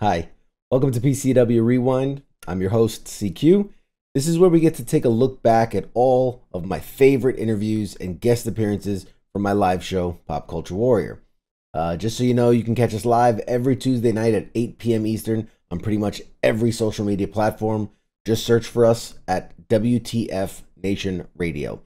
Hi, welcome to PCW Rewind. I'm your host, CQ. This is where we get to take a look back at all of my favorite interviews and guest appearances from my live show, Pop Culture Warrior. Uh, just so you know, you can catch us live every Tuesday night at 8 p.m. Eastern on pretty much every social media platform. Just search for us at WTF Nation Radio.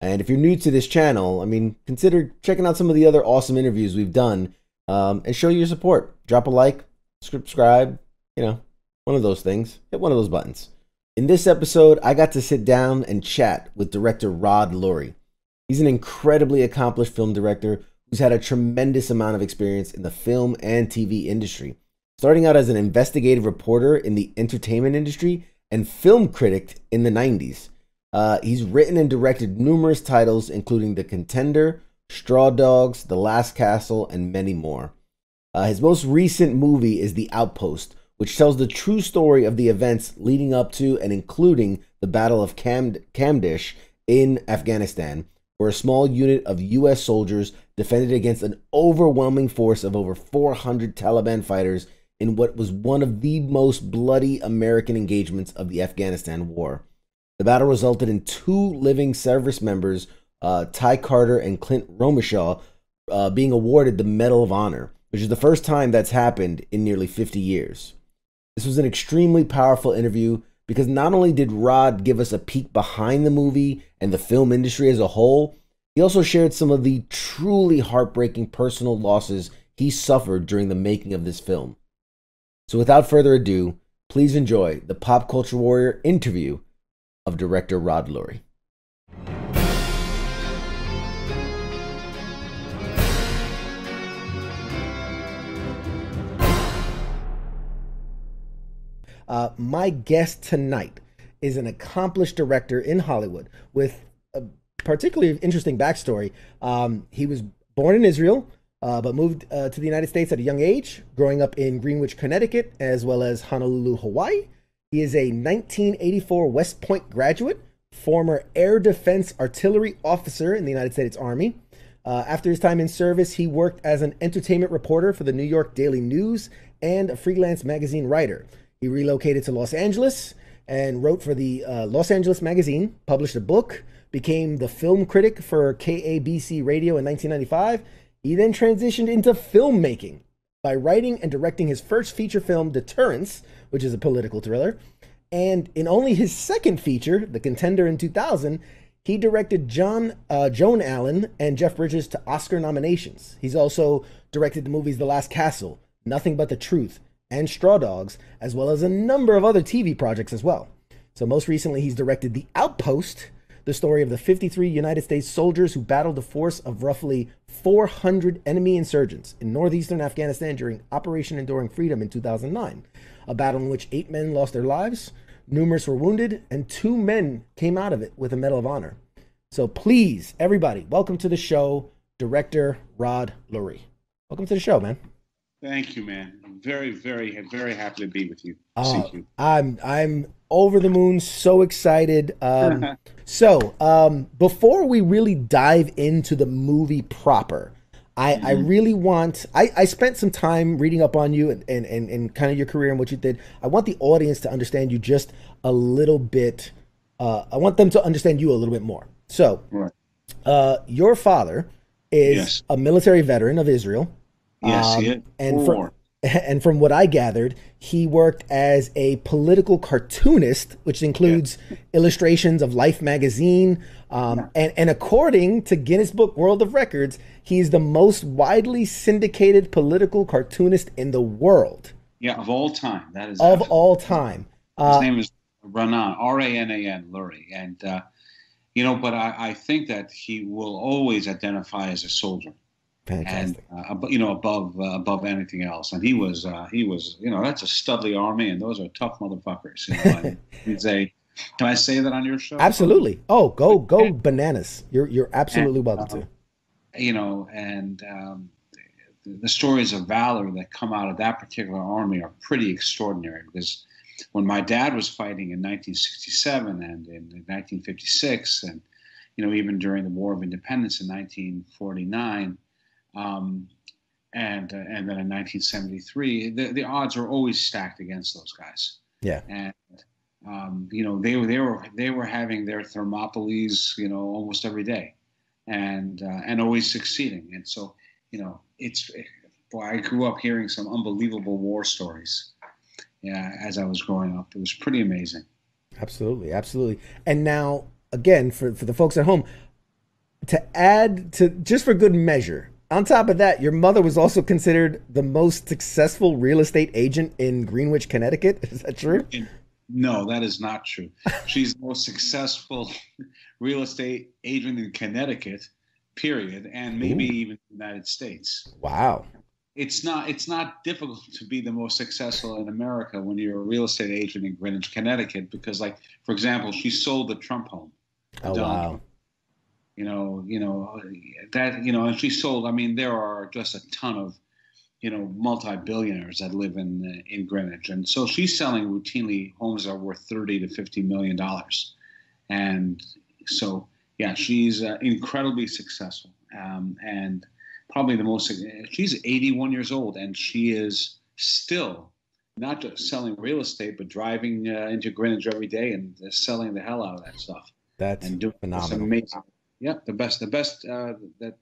And if you're new to this channel, I mean, consider checking out some of the other awesome interviews we've done um, and show your support. Drop a like, subscribe, you know, one of those things. Hit one of those buttons. In this episode, I got to sit down and chat with director Rod Lurie. He's an incredibly accomplished film director who's had a tremendous amount of experience in the film and TV industry, starting out as an investigative reporter in the entertainment industry and film critic in the 90s. Uh, he's written and directed numerous titles, including The Contender, Straw Dogs, The Last Castle, and many more. Uh, his most recent movie is The Outpost, which tells the true story of the events leading up to and including the Battle of Kam- Kamdesh in Afghanistan, where a small unit of U.S. soldiers defended against an overwhelming force of over 400 Taliban fighters in what was one of the most bloody American engagements of the Afghanistan war. The battle resulted in two living service members, uh, Ty Carter and Clint Romesha, uh, being awarded the Medal of Honor, which is the first time that's happened in nearly 50 years. This was an extremely powerful interview because not only did Rod give us a peek behind the movie and the film industry as a whole, he also shared some of the truly heartbreaking personal losses he suffered during the making of this film. So, without further ado, please enjoy the Pop Culture Warrior interview of director Rod Lurie. Uh, my guest tonight is an accomplished director in Hollywood with a particularly interesting backstory. Um, he was born in Israel, uh, but moved uh, to the United States at a young age, growing up in Greenwich, Connecticut, as well as Honolulu, Hawaii. He is a 1984 West Point graduate, former Air Defense Artillery officer in the United States Army. Uh, after his time in service, he worked as an entertainment reporter for the New York Daily News and a freelance magazine writer. He relocated to Los Angeles and wrote for the uh, Los Angeles Magazine, published a book, became the film critic for KABC Radio in 1995. He then transitioned into filmmaking by writing and directing his first feature film, Deterrence, which is a political thriller. And in only his second feature, The Contender in 2000, he directed John uh, Joan Allen and Jeff Bridges to Oscar nominations. He's also directed the movies The Last Castle, Nothing But the Truth, and Straw Dogs, as well as a number of other TV projects as well. So, most recently, he's directed The Outpost, the story of the 53 United States soldiers who battled a force of roughly 400 enemy insurgents in northeastern Afghanistan during Operation Enduring Freedom in 2009, a battle in which eight men lost their lives, numerous were wounded, and two men came out of it with a Medal of Honor. So, please, everybody, welcome to the show, director Rod Lurie. Welcome to the show, man. Thank you, man. I'm very, very, very happy to be with you. Uh, I'm I'm over the moon, so excited. Um, so, um, before we really dive into the movie proper, I, mm-hmm. I really want I, I spent some time reading up on you and, and, and, and, kind of your career and what you did. I want the audience to understand you just a little bit. Uh, I want them to understand you a little bit more. So, right. uh, your father is yes. a military veteran of Israel. Yes, um, and from and from what I gathered, he worked as a political cartoonist, which includes yeah. illustrations of Life magazine. Um, yeah. and, and according to Guinness Book World of Records, he's the most widely syndicated political cartoonist in the world. Yeah, of all time. That is of all time. His uh, name is Ranan, R A N A N, Lurie, and uh, you know, but I, I think that he will always identify as a soldier. Fantastic. And uh, you know, above uh, above anything else, and he was uh, he was you know that's a studly army, and those are tough motherfuckers. You know? he's a. Can I say that on your show? Absolutely. Oh, go go bananas! You're you're absolutely and, welcome to. Uh, you know, and um, the stories of valor that come out of that particular army are pretty extraordinary because when my dad was fighting in 1967 and in 1956 and you know even during the war of independence in 1949 um, and uh, and then in 1973, the, the odds are always stacked against those guys. Yeah, and um, you know they were they were they were having their Thermopolis, you know, almost every day, and uh, and always succeeding. And so you know, it's boy, I grew up hearing some unbelievable war stories. Yeah, as I was growing up, it was pretty amazing. Absolutely, absolutely. And now, again, for for the folks at home, to add to just for good measure, on top of that, your mother was also considered the most successful real estate agent in Greenwich, Connecticut. Is that true? No, that is not true. She's the most successful real estate agent in Connecticut, period, and maybe Ooh. even the United States. Wow. It's not it's not difficult to be the most successful in America when you're a real estate agent in Greenwich, Connecticut, because like for example, she sold the Trump home. Oh wow you know, you know that you know, and she sold. I mean, there are just a ton of you know multi-billionaires that live in uh, in Greenwich, and so she's selling routinely homes that are worth thirty to fifty million dollars, and so yeah, she's uh, incredibly successful, um, and probably the most. She's eighty-one years old, and she is still not just selling real estate, but driving uh, into Greenwich every day and uh, selling the hell out of that stuff. That's and doing phenomenal. amazing yeah, the best, the best, uh, that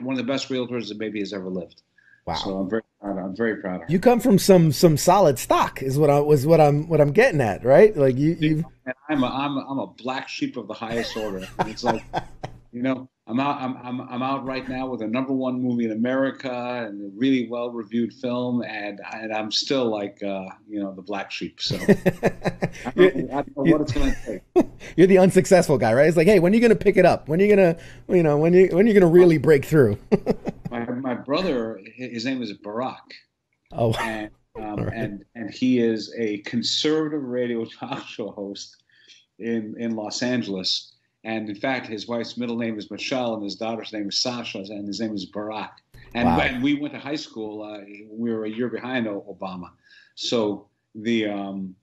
one of the best realtors that maybe has ever lived. Wow. So I'm very proud. I'm very proud of her. You come from some some solid stock, is what I was what I'm what I'm getting at, right? Like you, you. I'm a I'm a, I'm a black sheep of the highest order. it's like, you know, I'm out. I'm, I'm, I'm out right now with a number one movie in America and a really well reviewed film, and and I'm still like uh, you know the black sheep. So I, don't, I don't know what it's going to take. You're the unsuccessful guy, right? It's like, hey, when are you going to pick it up? When are you going to, you know, when you when are you going to really break through? my my brother, his name is Barack. Oh. And, um, right. and and he is a conservative radio talk show host in in Los Angeles and in fact, his wife's middle name is Michelle, and his daughter's name is Sasha, and his name is Barack. And wow. when we went to high school, uh, we were a year behind Obama. So the um,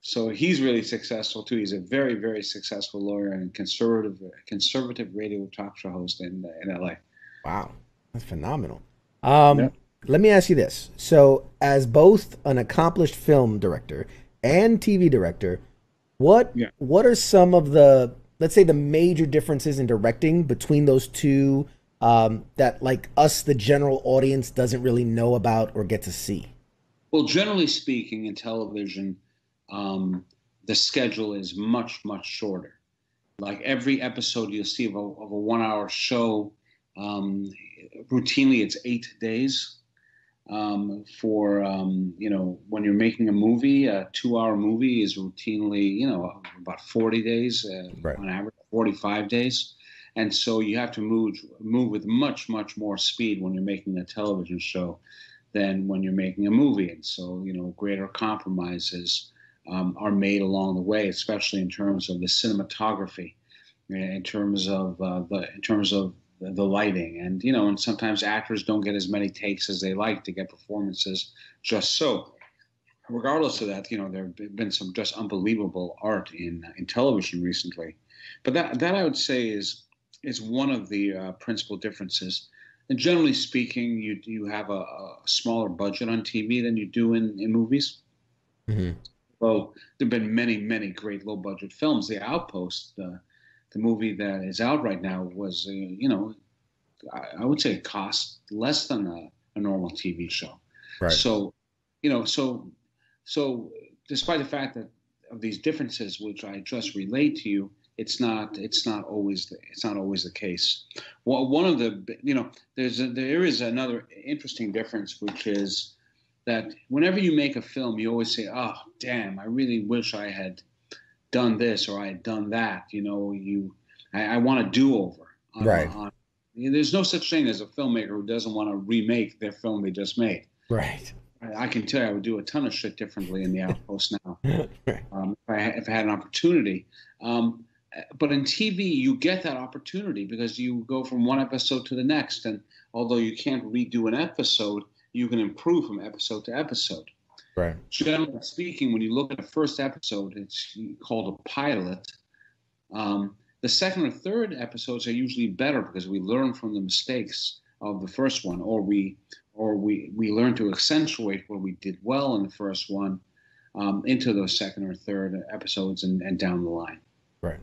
so he's really successful too. He's a very very successful lawyer and conservative conservative radio talk show host in in LA. Wow, that's phenomenal. Um, yeah. Let me ask you this: so, as both an accomplished film director and TV director, what yeah. what are some of the let's say the major differences in directing between those two um, that like us the general audience doesn't really know about or get to see? Well generally speaking in television um, the schedule is much much shorter. Like every episode you'll see of a, of a one hour show um, routinely it's eight days um, for um, you know when you're making a movie a two hour movie is routinely you know about 40 days uh, right. on average 45 days and so you have to move move with much much more speed when you're making a television show than when you're making a movie and so you know greater compromises um, are made along the way especially in terms of the cinematography in terms of uh, the in terms of the lighting. And you know and sometimes actors don't get as many takes as they like to get performances just so. Regardless of that you know there have been some just unbelievable art in in television recently. But that that i would say is is one of the uh, principal differences. And generally speaking you you have a, a, smaller budget on tv than you do in in movies. Mm-hmm. well there have been many many great low budget films. The outpost uh, the movie that is out right now was, uh, you know, I, I, would say it cost less than a, a normal TV show. Right. So, you know, so so despite the fact that of these differences, which I just relate to you, it's not it's not always the, it's not always the case. Well, one of the you know there's a, there is another interesting difference, which is that whenever you make a film, you always say, "Oh, damn, I really wish I had." Done this or I had done that. You know, you I, I want a do over. Right. On, there's no such thing as a filmmaker who doesn't want to remake their film they just made. Right. I, I can tell you, I would do a ton of shit differently in the Outpost now, right. um, if, I, if I had an opportunity. Um, but in TV, you get that opportunity because you go from one episode to the next, and although you can't redo an episode, you can improve from episode to episode. Right. Generally speaking, when you look at the first episode, it's called a pilot. Um, the second or third episodes are usually better because we learn from the mistakes of the first one, or we or we we learn to accentuate what we did well in the first one um, into those second or third episodes and, and down the line. Right.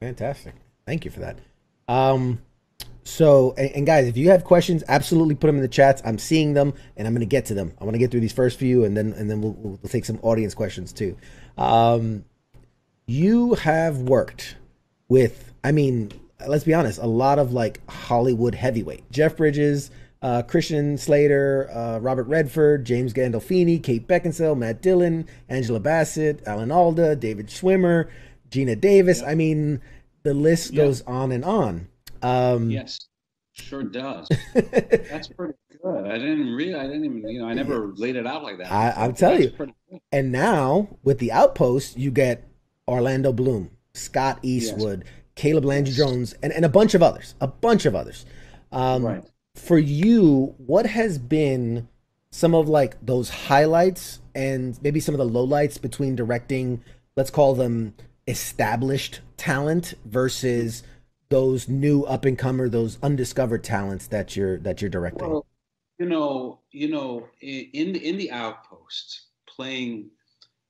Fantastic. Thank you for that. Um, so, and, and, guys, if you have questions, absolutely put them in the chats. I'm seeing them, and I'm going to get to them. I want to get through these first few, and then and then we'll, we'll take some audience questions too. Um, you have worked with, I mean, let's be honest, a lot of like Hollywood heavyweight. Jeff Bridges, uh, Christian Slater, uh, Robert Redford, James Gandolfini, Kate Beckinsale, Matt Dillon, Angela Bassett, Alan Alda, David Schwimmer, Geena Davis. Yep. I mean, the list yep. goes on and on. Um, yes, sure does. That's pretty good. I didn't really, I didn't even, you know, I never laid it out like that. I, I'll tell That's you. And now with the Outpost, you get Orlando Bloom, Scott Eastwood, yes. Caleb Landry Jones, and, and a bunch of others. A bunch of others. Um, right. For you, what has been some of like those highlights and maybe some of the lowlights between directing, let's call them established talent versus those new up and comer, those undiscovered talents that you're that you're directing? Well, you know, you know, in the in the outpost, playing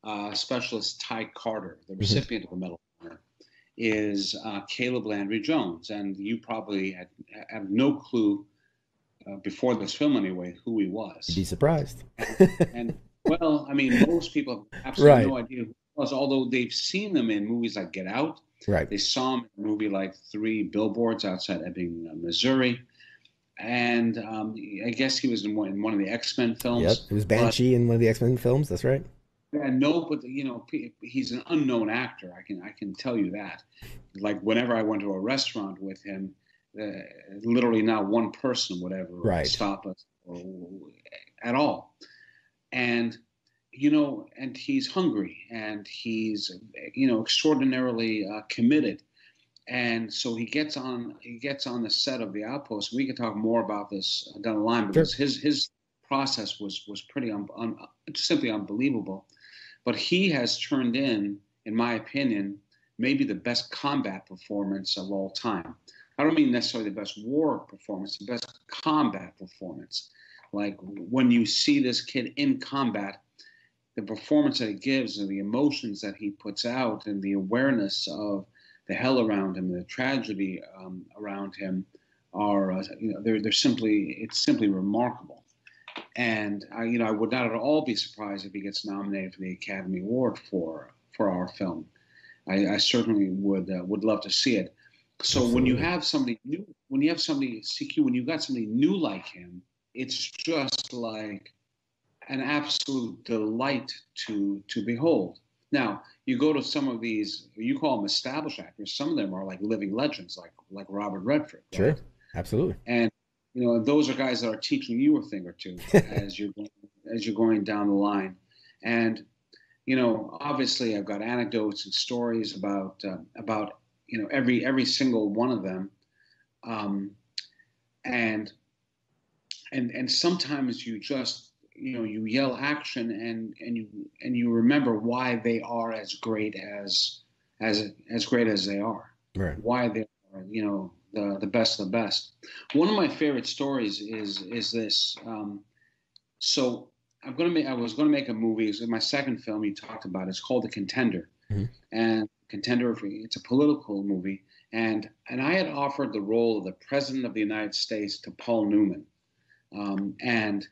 uh, specialist Ty Carter, the mm-hmm. recipient mm-hmm. of the Medal of Honor, is uh, Caleb Landry Jones, and you probably had, have no clue uh, before this film anyway who he was. You'd be surprised. and, and, well, I mean, most people have absolutely right. no idea who he was, although they've seen them in movies like Get Out. Right. They saw him in a movie like Three Billboards outside Ebbing, Missouri. And um, I guess he was in one, in one of the X Men films. Yep, he was Banshee but, in one of the X Men films. That's right. Yeah, no, but you know, he's an unknown actor. I can I can tell you that. Like whenever I went to a restaurant with him, uh, literally not one person would ever right. stop us or, at all. And you know, and he's hungry and he's you know extraordinarily uh, committed. And so he gets on he gets on the set of the Outpost. We can talk more about this down the line because sure. his his process was was pretty un, un, simply unbelievable. But he has turned in, in my opinion, maybe the best combat performance of all time. I don't mean necessarily the best war performance, the best combat performance. Like when you see this kid in combat, the performance that he gives and the emotions that he puts out and the awareness of the hell around him, the tragedy um, around him are, uh, you know, they're, they're simply, it's simply remarkable. And I, you know, I would not at all be surprised if he gets nominated for the Academy Award for for our film. I, I certainly would uh, would love to see it. So when you have somebody new, when you have somebody CQ, when you've got somebody new like him, it's just like an absolute delight to to behold. Now you go to some of these, you call them established actors. Some of them are like living legends, like like Robert Redford. Right? Sure, absolutely. And you know, those are guys that are teaching you a thing or two as you're going, as you're going down the line. And you know, obviously, I've got anecdotes and stories about uh, about you know every every single one of them, um, and and and sometimes you just you know you yell action and and you and you remember why they are as great as as as great as they are right why they are you know the the best of the best. One of my favorite stories is is this. Um, so I'm gonna make. I was gonna make a movie. It's my second film. You talked about. It's called The Contender, mm-hmm. and Contender. It's a political movie, and and I had offered the role of the President of the United States to Paul Newman, um, and.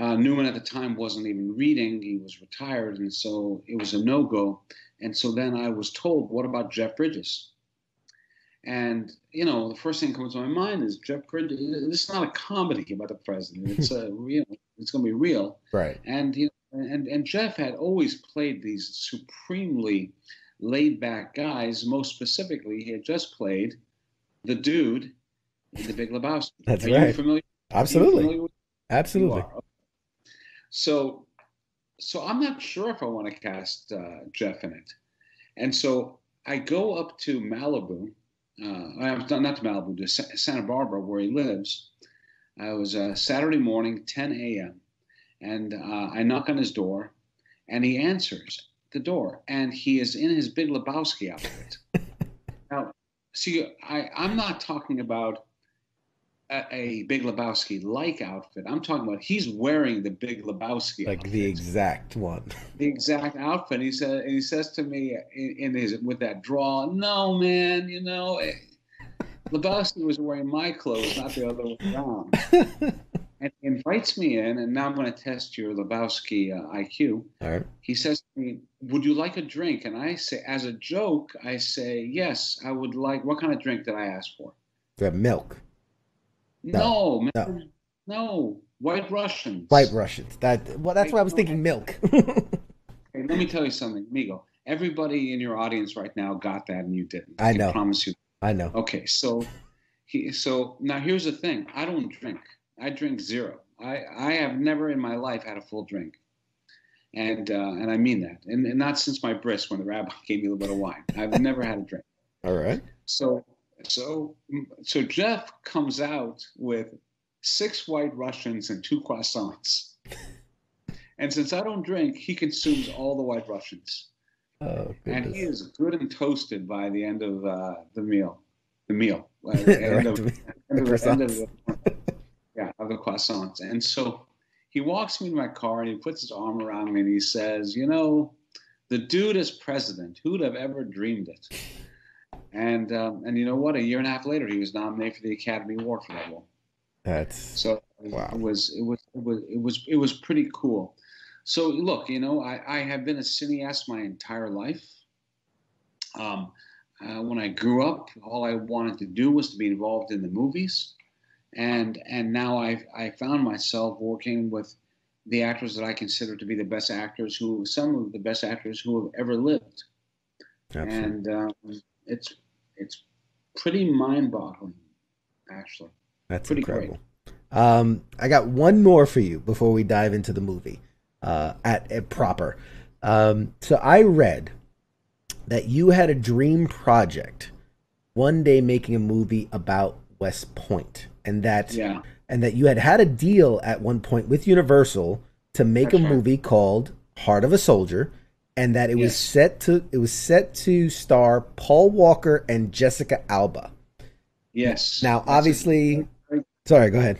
Uh, Newman at the time wasn't even reading; he was retired, and so it was a no-go. And so then I was told, "What about Jeff Bridges?" And you know, the first thing that comes to my mind is Jeff Bridges. This is not a comedy about the president. It's a you know, it's going to be real. Right. And you know, and and Jeff had always played these supremely laid back guys. Most specifically, he had just played the dude in The Big Lebowski. That's Are right. familiar? Absolutely. Familiar Absolutely. So, so I'm not sure if I want to cast uh, Jeff in it, and so I go up to Malibu uh, not to Malibu, to Santa Barbara, where he lives. Uh, it was a Saturday morning, 10 a.m., and uh, I knock on his door, and he answers the door, and he is in his Big Lebowski outfit. now, see, I, I'm not talking about a, Big Lebowski like outfit. I'm talking about he's wearing the Big Lebowski like outfit. the exact one. the exact outfit. He said, and he says to me in, in his with that draw, "No, man, you know, eh, Lebowski was wearing my clothes, not the other way around." and he invites me in, and now I'm going to test your Lebowski uh, IQ. All right. He says to me, "Would you like a drink?" And I say, as a joke, I say, "Yes, I would like." What kind of drink did I ask for? The milk. No, No. man, no, White Russians. White Russians. That well that's why I was thinking milk. Hey, let me tell you something, Migo. Everybody in your audience right now got that, and you didn't. I can know. promise you. I know. Okay, so he, so now here's the thing. I don't drink. I drink zero. I I have never in my life had a full drink, and uh, and I mean that. And, and not since my bris when the rabbi gave me a little bit of wine. I've never had a drink. All right. So so so Jeff comes out with six white Russians and two croissants. And since I don't drink, he consumes all the white Russians. Oh And he is good and toasted by the end of uh, the meal. The meal. Uh, the end of, the- end of the end of the, yeah, of the croissants. And so he walks me to my car and he puts his arm around me and he says, You know, the dude is president. Who'd have ever dreamed it? And um, and you know what? A year and a half later, he was nominated for the Academy Award for that role. That's So Wow. it was it was it was it was it was pretty cool. So look, you know, I, I have been a cineast my entire life. Um, uh, when I grew up, all I wanted to do was to be involved in the movies, and and now I I found myself working with the actors that I consider to be the best actors who some of the best actors who have ever lived, absolutely. and um, it's it's pretty mind-boggling, actually. That's pretty great. incredible. Um, I got one more for you before we dive into the movie uh, at, at proper. Um, so I read that you had a dream project one day making a movie about West Point, and that Yeah. and that you had had a deal at one point with Universal to make a right. movie called Heart of a Soldier, and that it was set to it was set to star Paul Walker and Jessica Alba. Yes. Now, That's a- obviously, sorry, go ahead.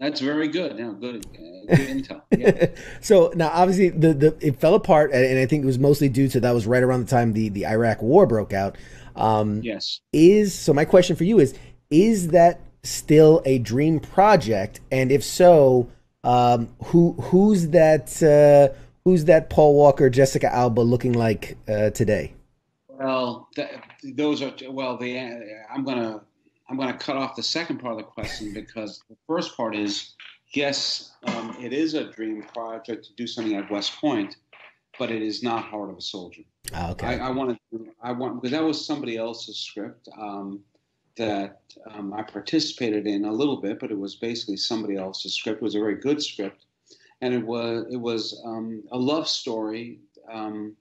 That's very good. Now, good, uh, good intel. Yeah. so now obviously the, the it fell apart and and I think it was mostly due to that was right around the time the, the Iraq war broke out. Um yes. is so my question for you is is that still a dream project and if so um who who's that uh who's that Paul Walker Jessica Alba looking like uh today? Well, that, those are well. The I'm gonna I'm gonna cut off the second part of the question because the first part is yes, um, it is a dream project to do something at West Point, but it is not Heart of a Soldier. Ah, okay. I, I wanted to, I want because that was somebody else's script um, that um, I participated in a little bit, but it was basically somebody else's script. It was a very good script, and it was it was um, a love story um,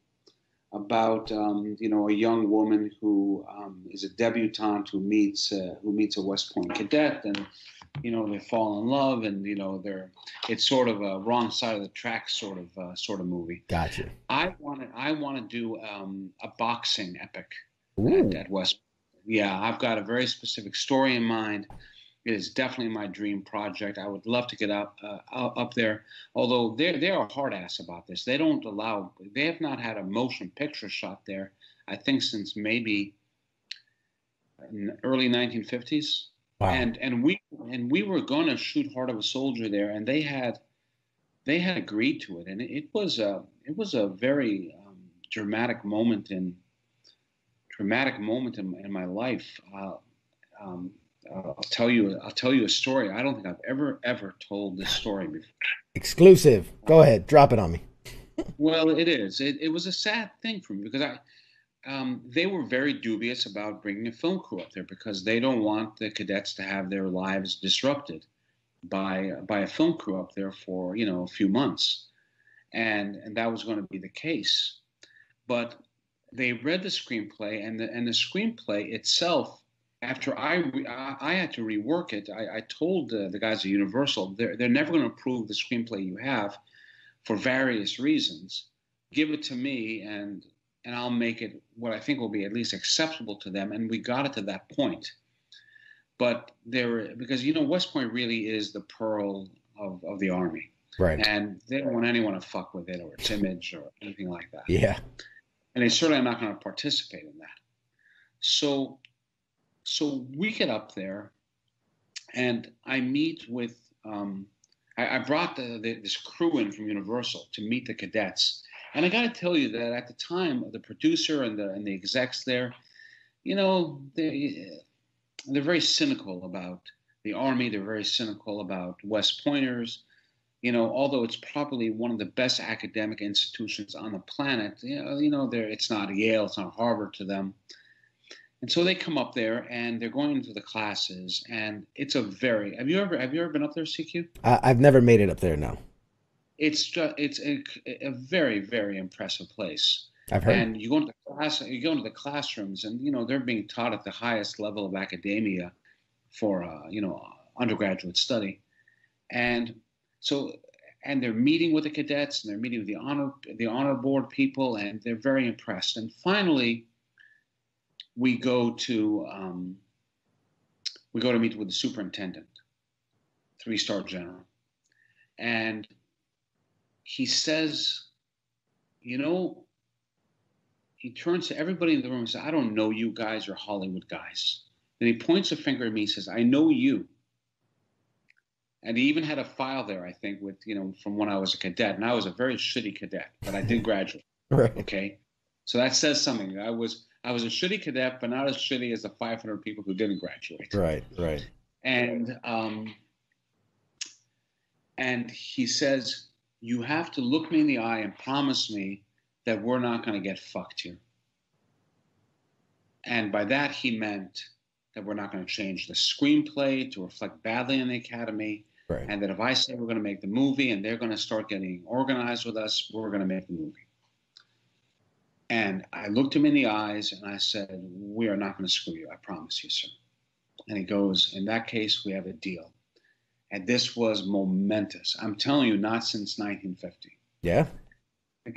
about um, you know a young woman who um, is a debutante who meets uh, who meets a West Point cadet and. You know they fall in love, and you know they're. It's sort of a wrong side of the track sort of uh, sort of movie. Gotcha. I want to. I want to do um, a boxing epic Ooh. at, at West. Yeah, I've got a very specific story in mind. It is definitely my dream project. I would love to get up uh, up there. Although they they are hard ass about this. They don't allow. They have not had a motion picture shot there. I think since maybe early 1950s Wow. and and we and we were going to shoot Heart of a Soldier there, and they had they had agreed to it, and it, it was a it was a very um, dramatic moment in dramatic moment in, in my life. Uh, um, I'll tell you I'll tell you a story. I don't think I've ever ever told this story before. Exclusive. Go ahead. Drop it on me. Well, it is. It, it was a sad thing for me because I, um, they were very dubious about bringing a film crew up there because they don't want the cadets to have their lives disrupted by by a film crew up there for you know a few months, and and that was going to be the case, but they read the screenplay and the and the screenplay itself. After I re- I, I had to rework it, I, I told uh, the guys at Universal they're they're never going to approve the screenplay you have for various reasons. Give it to me, and and I'll make it what I think will be at least acceptable to them. And we got it to that point. but there because you know West Point really is the pearl of, of the army, right? And they don't want anyone to fuck with it or its image or anything like that. Yeah, and they certainly are not going to participate in that. So, so we get up there, and I meet with. Um, I, I, brought the, the, this crew in from Universal to meet the cadets, and I got to tell you that at the time, the producer and the and the execs there, you know, they they're very cynical about the army. They're very cynical about West Pointers. You know, although it's probably one of the best academic institutions on the planet, you know, you know, it's not Yale, it's not Harvard to them. And so they come up there and they're going into the classes, and it's a very. Have you ever have you ever been up there, CQ? I, have never made it up there. No. It's just it's a, a very very impressive place. I've heard. And you go into the class, you go into the classrooms, and you know they're being taught at the highest level of academia for uh, you know undergraduate study, and so and they're meeting with the cadets and they're meeting with the honor the honor board people, and they're very impressed. And finally, we go to um, we go to meet with the superintendent, three star general, and he says, you know he turns to everybody in the room and says, I don't know you guys are Hollywood guys. Then he points a finger at me and says, I know you. And he even had a file there, I think, with, you know, from when I was a cadet. And I was a very shitty cadet, but I did graduate. right. Okay. So that says something. I was I was a shitty cadet, but not as shitty as the 500 people who didn't graduate. Right, right. And um, and he says, you have to look me in the eye and promise me that we're not going to get fucked here. And by that, he meant that we're not going to change the screenplay to reflect badly on the Academy. Right. And that if I say we're going to make the movie and they're going to start getting organized with us, we're going to make the movie. And I looked him in the eyes and I said, We are not going to screw you. I promise you, sir. And he goes, In that case, we have a deal. And this was momentous. I'm telling you, not since 1950. Yeah.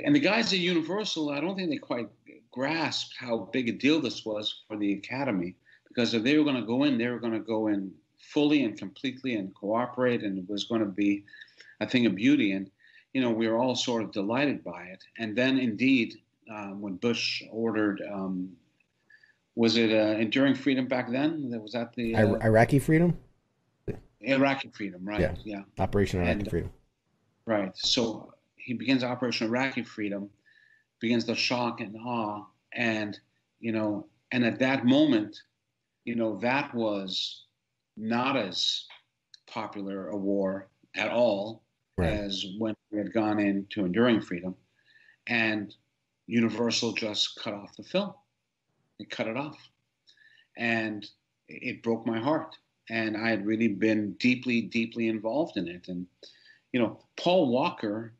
And the guys at Universal, I don't think they quite grasped how big a deal this was for the Academy because if they were going to go in, they were going to go in fully and completely and cooperate, and it was going to be a thing of beauty. And, you know, we were all sort of delighted by it. And then, indeed, um, when Bush ordered, um, was it uh, Enduring Freedom back then? Was that the uh, Iraqi Freedom? Iraqi Freedom, right? Yeah. yeah. Operation Iraqi and, Freedom. Right. So he begins Operation Iraqi Freedom, begins the shock and awe, and you know, and at that moment, you know, that was not as popular a war at all right. as when we had gone into Enduring Freedom, and Universal just cut off the film. It cut it off, and it broke my heart. And I had really been deeply, deeply involved in it, and you know, Paul Walker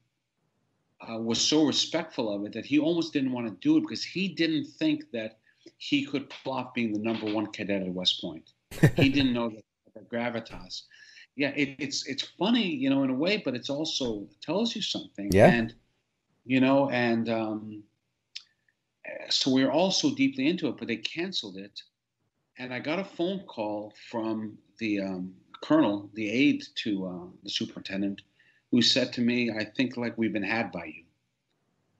uh, was so respectful of it that he almost didn't want to do it because he didn't think that he could pull off being the number one cadet at West Point. he didn't know the, the gravitas. Yeah, it, it's it's funny, you know, in a way, but it's also it tells you something. Yeah. And you know, and um, so we are all so deeply into it, but they canceled it, and I got a phone call from the um, colonel, the aide to uh, the superintendent, who said to me, "I think like we've been had by you,"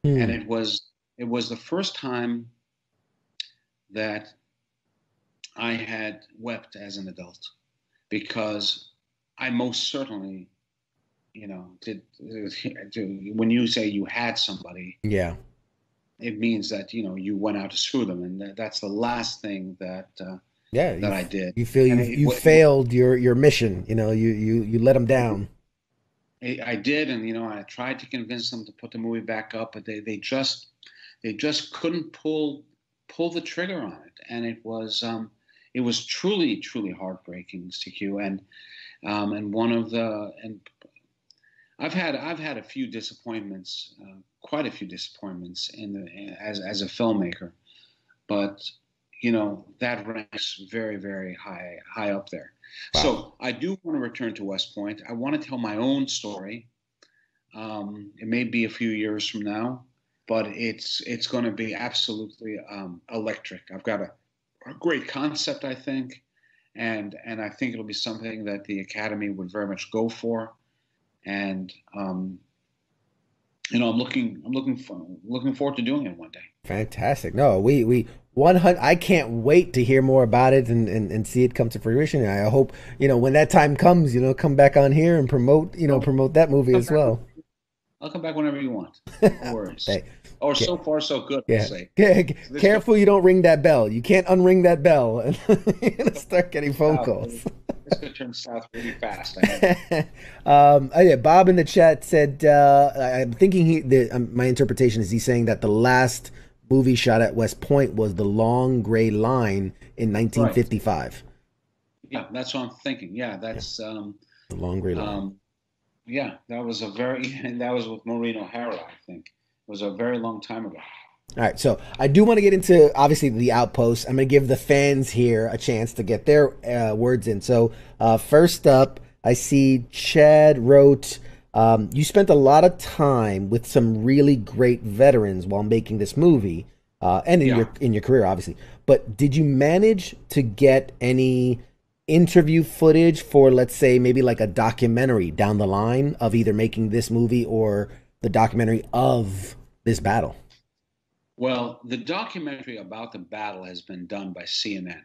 mm. and it was it was the first time that I had wept as an adult because I most certainly, you know, did, did when you say you had somebody, yeah, it means that you know you went out to screw them, and that's the last thing that. Uh, yeah, that I did. You feel you, you failed your your mission. You know, you you you let them down. I did, and you know, I tried to convince them to put the movie back up, but they, they just they just couldn't pull pull the trigger on it, and it was um, it was truly truly heartbreaking, CQ, and um, and one of the and I've had I've had a few disappointments, uh, quite a few disappointments in the as as a filmmaker, but you know that ranks very very high high up there. Wow. So I do want to return to West Point. I want to tell my own story. Um, it may be a few years from now, but it's it's going to be absolutely um, electric. I've got a, a, great concept, I think, and and I think it'll be something that the Academy would very much go for, and um, you know, I'm looking, I'm looking for, looking forward to doing it one day. Fantastic. No, we we one hundred. I can't wait to hear more about it and, and and see it come to fruition. I hope you know when that time comes, you know, come back on here and promote, you know, promote that movie as well. I'll come back whenever you want. No worries. hey, or so far so good. Yeah. yeah. Careful, you don't ring that bell. You can't unring that bell and start getting phone calls. This could turn south really fast. um, oh yeah, Bob in the chat said, uh, "I'm thinking he." The, um, my interpretation is he's saying that the last movie shot at West Point was the Long Gray Line in 1955. Right. Yeah, that's what I'm thinking. Yeah, that's um, the Long Gray Line. Um, yeah, that was a very that was with Maureen O'Hara, I think. It was a very long time ago. All right, so I do want to get into obviously the outpost. I'm going to give the fans here a chance to get their uh, words in. So uh, first up, I see Chad wrote, um, "You spent a lot of time with some really great veterans while making this movie, uh, and in yeah. your in your career, obviously. But did you manage to get any?" interview footage for let's say maybe like a documentary down the line of either making this movie or the documentary of this battle well, the documentary about the battle has been done by CNN.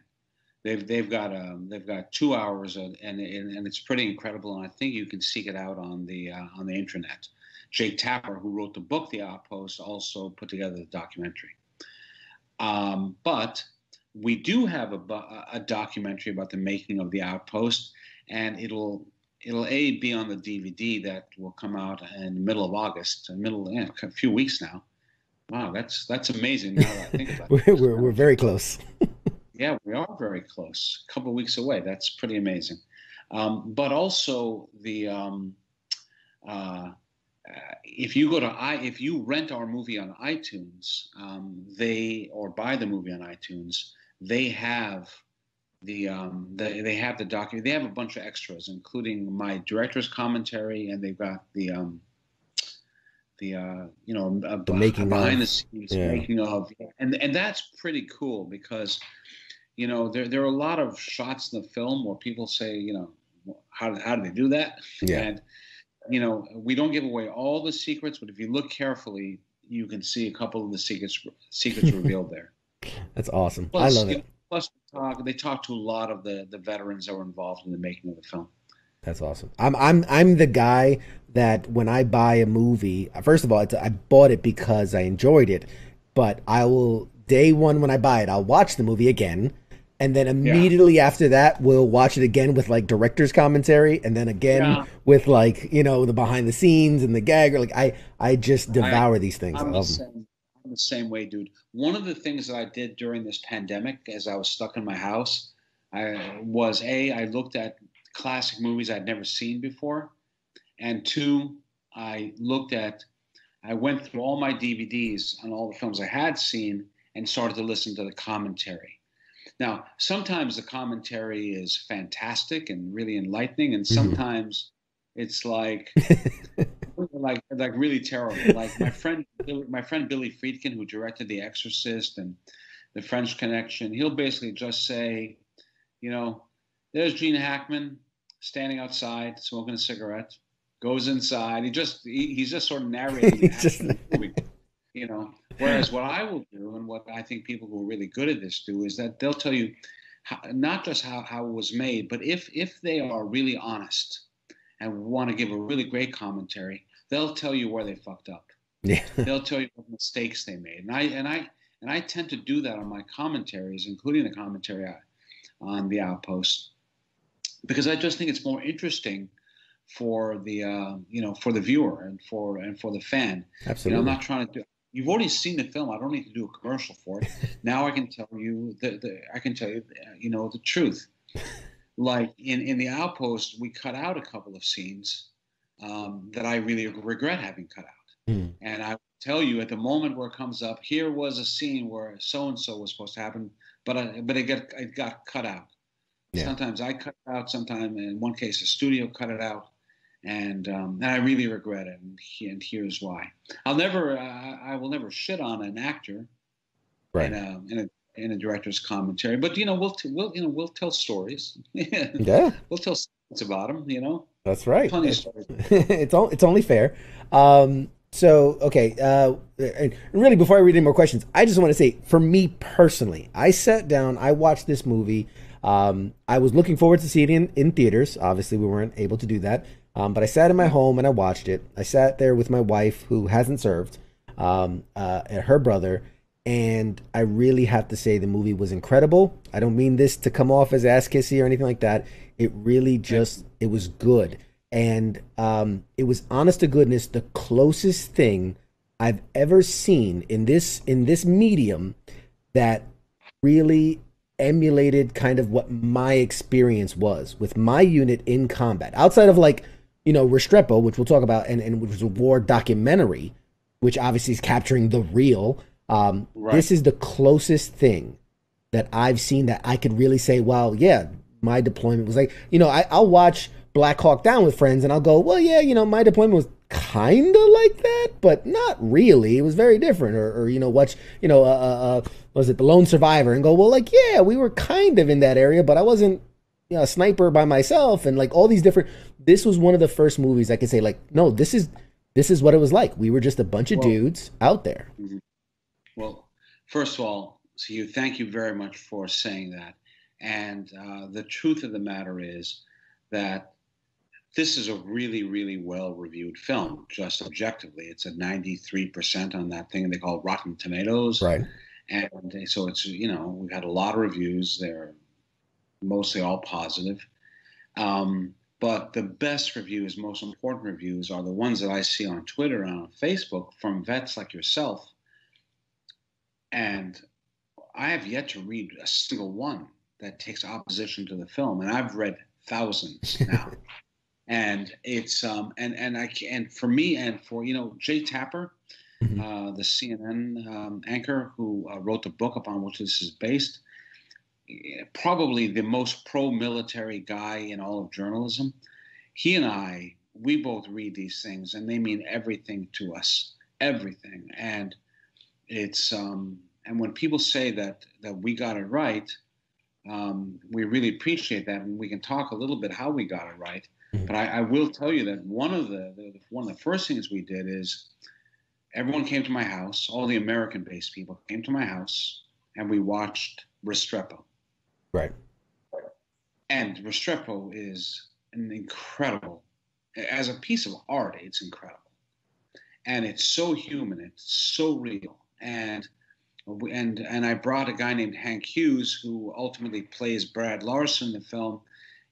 They've they've got um, they've got two hours of, and, and, and it's pretty incredible. And I think you can seek it out on the uh, on the internet. Jake Tapper, who wrote the book The Outpost, also put together the documentary. Um, but we do have a, a documentary about the making of the Outpost, and it'll it'll a be on the DVD that will come out in the middle of August, middle yeah, a few weeks now Wow, that's that's amazing. Now that I think about we're, we're, we're very close. yeah, we are very close. A couple of weeks away. That's pretty amazing. Um, but also the um, uh, if you go to i if you rent our movie on iTunes, um, they or buy the movie on iTunes, they have the um, they, they have the document. They have a bunch of extras, including my director's commentary, and they've got the um, the uh, you know uh, the making behind of. the scenes yeah. making of, and and that's pretty cool because you know there there are a lot of shots in the film where people say you know how how do they do that? Yeah. And you know we don't give away all the secrets, but if you look carefully, you can see a couple of the secrets secrets revealed there. That's awesome. Plus, I love it. Plus, talk, they talk to a lot of the the veterans that were involved in the making of the film. That's awesome. I'm I'm I'm the guy that when I buy a movie, first of all, I bought it because I enjoyed it, but I will day one when I buy it, I'll watch the movie again, and then immediately yeah. after that, we'll watch it again with like director's commentary, and then again yeah. with like you know the behind the scenes and the gag. Or like I I just devour I, these things. I'm, I love the same, I'm the same way, dude. One of the things that I did during this pandemic, as I was stuck in my house, I was a I looked at classic movies I'd never seen before and two, I looked at, I went through all my DVDs on all the films I had seen and started to listen to the commentary. Now, sometimes the commentary is fantastic and really enlightening, and mm-hmm. sometimes mm-hmm. it's like, like, like really terrible. Like my friend, my friend Billy Friedkin, who directed The Exorcist and The French Connection, he'll basically just say, you know, there's Gene Hackman standing outside smoking a cigarette goes inside. He just he, he's just sort of narrating just... movie, you know. Whereas what I will do, and what I think people who are really good at this do, is that they'll tell you how, not just how, how it was made, but if if they are really honest and want to give a really great commentary, they'll tell you where they fucked up. Yeah. they'll tell you what mistakes they made, and I and I and I tend to do that on my commentaries, including the commentary on the Outpost, because I just think it's more interesting for the uh, you know for the viewer and for and for the fan. Absolutely. You know, I'm not trying to do. You've already seen the film. I don't need to do a commercial for it. now I can tell you the, the I can tell you you know the truth. like in in the Outpost, we cut out a couple of scenes um, that I really regret having cut out. Mm. And I tell you at the moment where it comes up, here was a scene where so and so was supposed to happen, but I, but it got it got cut out. Yeah. Sometimes I cut it out. Sometimes, in one case, a studio cut it out and um, and I really regret it, and, and here's why. I'll never, uh, I will never shit on an actor, right? In a, in a in a director's commentary. But you know, we'll t- we'll you know we'll tell stories. yeah, we'll tell stories about them. You know, that's right. Plenty of stories. it's all, it's only fair. Um, so okay, uh, and really, before I read any more questions, I just want to say, for me personally, I sat down, I watched this movie. Um, I was looking forward to seeing it in, in theaters. Obviously, we weren't able to do that. Um, but I sat in my home and I watched it. I sat there with my wife, who hasn't served, um, uh, and her brother, and I really have to say the movie was incredible. I don't mean this to come off as ass kissy or anything like that. It really just it was good, and um, it was honest to goodness the closest thing I've ever seen in this in this medium that really emulated kind of what my experience was with my unit in combat. Outside of like you know Restrepo, which we'll talk about, and and which was a war documentary, which obviously is capturing the real um, right. This is the closest thing that I've seen that I could really say, well, yeah, my deployment was like, you know, I, I'll watch Black Hawk Down with friends and I'll go, well, yeah, you know, my deployment was kind of like that, but not really. It was very different. Or, or you know, watch, you know, uh, uh, uh, was it The Lone Survivor and go, well, like, yeah, we were kind of in that area, but I wasn't, you know, a sniper by myself and like all these different. This was one of the first movies I could say, like, no, this is this is what it was like. We were just a bunch of well, dudes out there. Mm-hmm. Well, first of all, so you thank you very much for saying that. And uh, the truth of the matter is that this is a really, really well reviewed film, just objectively. It's a 93% on that thing they call Rotten Tomatoes. Right. And so it's, you know, we've had a lot of reviews. They're mostly all positive. Um, but the best reviews, most important reviews, are the ones that I see on Twitter and on Facebook from vets like yourself and I have yet to read a single one that takes opposition to the film, and I've read thousands now. and it's um and and I and for me and for you know Jake Tapper, mm-hmm. uh, the CNN um, anchor who uh, wrote the book upon which this is based, probably the most pro-military guy in all of journalism. He and I, we both read these things, and they mean everything to us, everything, and it's um, and when people say that that we got it right, um, we really appreciate that, and we can talk a little bit how we got it right. Mm-hmm. But I, I, will tell you that one of the, the, one of the first things we did is everyone came to my house. All the American-based people came to my house, and we watched Restrepo. Right. And Restrepo is an incredible, as a piece of art, it's incredible, and it's so human, it's so real and and and I brought a guy named Hank Hughes who ultimately plays Brad Larson in the film.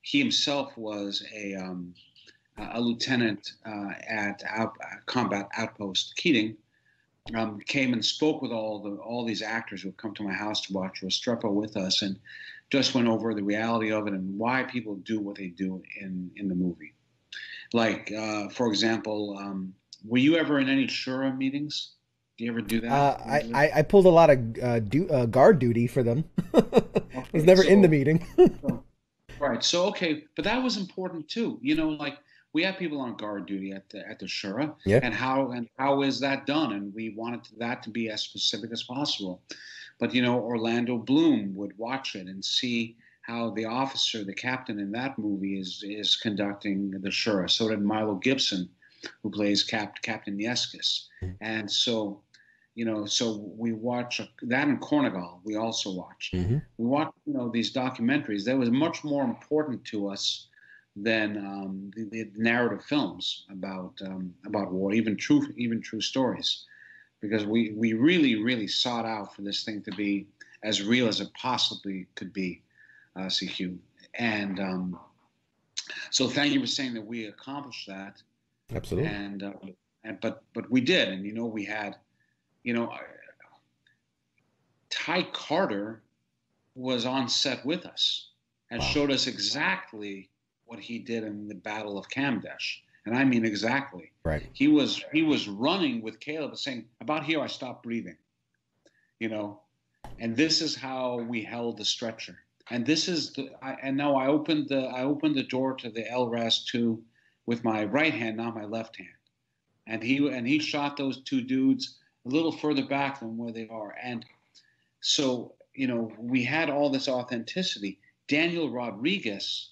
He himself was a um, a lieutenant uh, at out, Combat Outpost Keating. Um, came and spoke with all the all these actors who have come to my house to watch Restrepo with us, and just went over the reality of it and why people do what they do in in the movie. Like, uh, for example, um, were you ever in any Shura meetings? Do you ever do that? Uh, I, I pulled a lot of uh, uh, guard duty for them. I was never so, in the meeting. Right. So okay, but that was important too. You know, like we have people on guard duty at the at the Shura, yeah. and how and how is that done? And we wanted that to be as specific as possible. But you know, Orlando Bloom would watch it and see how the officer, the captain in that movie is is conducting the Shura. So did Milo Gibson who plays Cap, Captain Yllescas. Mm-hmm. And so, you know, so we watch that in Korengal. We also watched. Mm-hmm. We watch you know, these documentaries. That was much more important to us than um, the, the, narrative films about um, about war, even true even true stories, because we we really really sought out for this thing to be as real as it possibly could be, uh, CQ. And um, so, thank you for saying that we accomplished that. Absolutely. And, uh, and but but we did, and you know we had, you know, Ty Carter was on set with us and wow. showed us exactly what he did in the Battle of Kamdesh, and I mean exactly. Right. He was he was running with Caleb, saying, "About here, I stopped breathing," you know, and this is how we held the stretcher. And this is the, I, and now I opened the I opened the door to the LRAS two with my right hand, not my left hand. And he and he shot those two dudes a little further back than where they are. And so you know, we had all this authenticity. Daniel Rodriguez,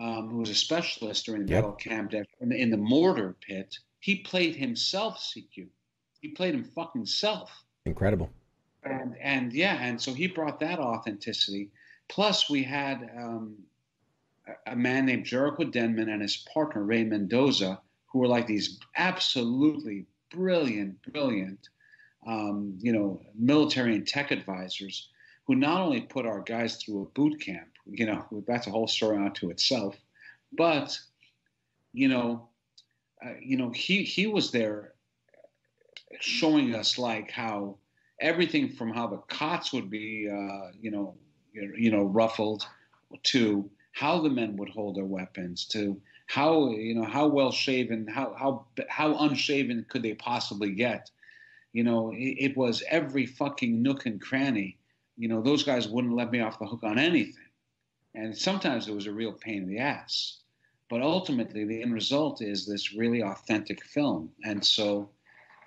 um, who was a specialist during the yep. Battle of Camp in the, in the mortar pit, he played himself, CQ. He played him fucking self. Incredible. And, and yeah, and so he brought that authenticity. Plus, we had um, a man named Jariko Denman and his partner Ray Mendoza, who were like these absolutely brilliant, brilliant, um, you know, military and tech advisors who not only put our guys through a boot camp, you know, that's a whole story unto itself, but you know, uh, you know, he he was there showing us like how everything from how the cots would be, uh, you know, you know, ruffled to how the men would hold their weapons, to how you know how well shaven, how how how unshaven could they possibly get? You know, it, it was every fucking nook and cranny. You know, those guys wouldn't let me off the hook on anything, and sometimes it was a real pain in the ass. But ultimately, the end result is this really authentic film, and so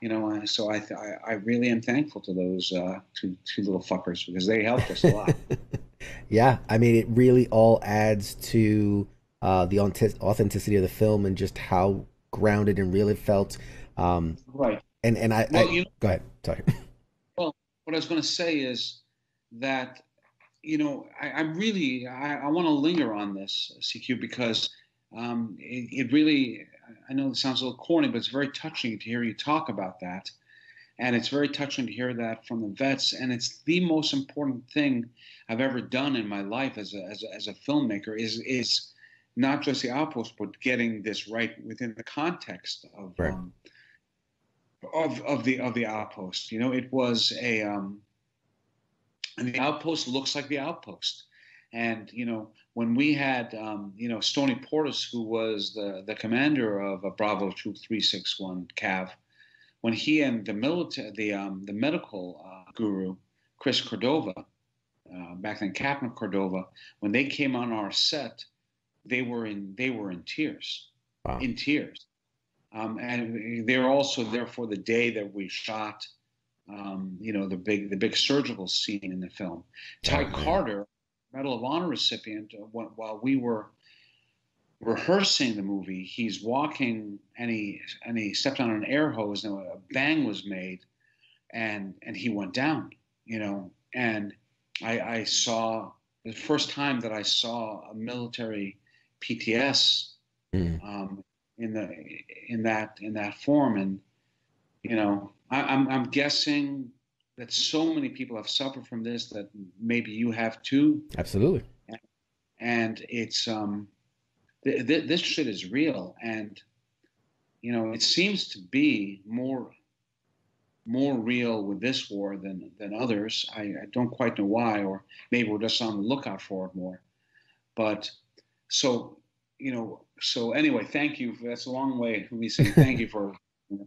you know, so I, I, I really am thankful to those uh, two two little fuckers because they helped us a lot. yeah, I mean, it really all adds to uh, the authenticity of the film and just how grounded and real it felt. Um, right. And and I, well, I you know, go ahead. Sorry. Well, what I was going to say is that you know I, I really I, I want to linger on this CQ because um, it, it, really I know it sounds a little corny, but it's very touching to hear you talk about that. And it's very touching to hear that from the vets. And it's the most important thing I've ever done in my life as a, as a, as a filmmaker is, is not just the outpost, but getting this right within the context of, right. um, of, of the, of the outpost. You know, it was a, um, and the outpost looks like the outpost. And, you know, when we had, um, you know, Stoney Portis, who was the, the commander of a Bravo Troop 361 CAV, when he and the military, the, um, the medical uh, guru, Chris Cordova, uh, back then Captain Cordova, when they came on our set, they were in they were in tears, wow. in tears, um, and they were also there for the day that we shot, um, you know, the big the big surgical scene in the film. Ty oh, Carter Medal of Honor recipient uh, while we were rehearsing the movie. He's walking and he and he stepped on an air hose and a bang was made, and and he went down. You know, and I, I saw the first time that I saw a military PTS mm. um, in the in that in that form, and you know, I, I'm I'm guessing that so many people have suffered from this that maybe you have too. Absolutely. And it's um, th- th- this shit is real, and you know it seems to be more more real with this war than than others. I, I don't quite know why, or maybe we're just on the lookout for it more. But so you know, so anyway, thank you. That's a long way for me saying thank you for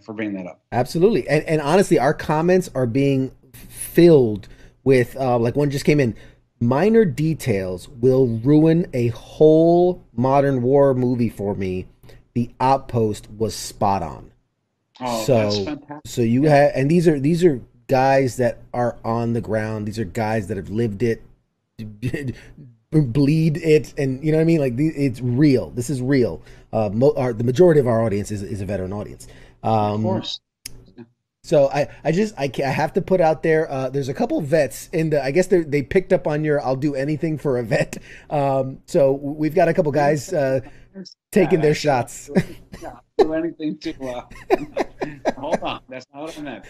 for bringing that up. Absolutely, and and honestly, our comments are being filled with uh, like one just came in. Minor details will ruin a whole modern war movie for me. The Outpost was spot on. Oh, so so you have, and these are these are guys that are on the ground. These are guys that have lived it, bleed it, and you know what I mean. Like it's real. This is real. Uh, mo- our, the majority of our audience is, is a veteran audience. Um, of course. So I, I just I, I have to put out there. Uh, there's a couple vets in the. I guess they they picked up on your. I'll do anything for a vet. Um, so we've got a couple guys uh, taking their shots. Do anything to. Uh, hold on, that's not what I meant.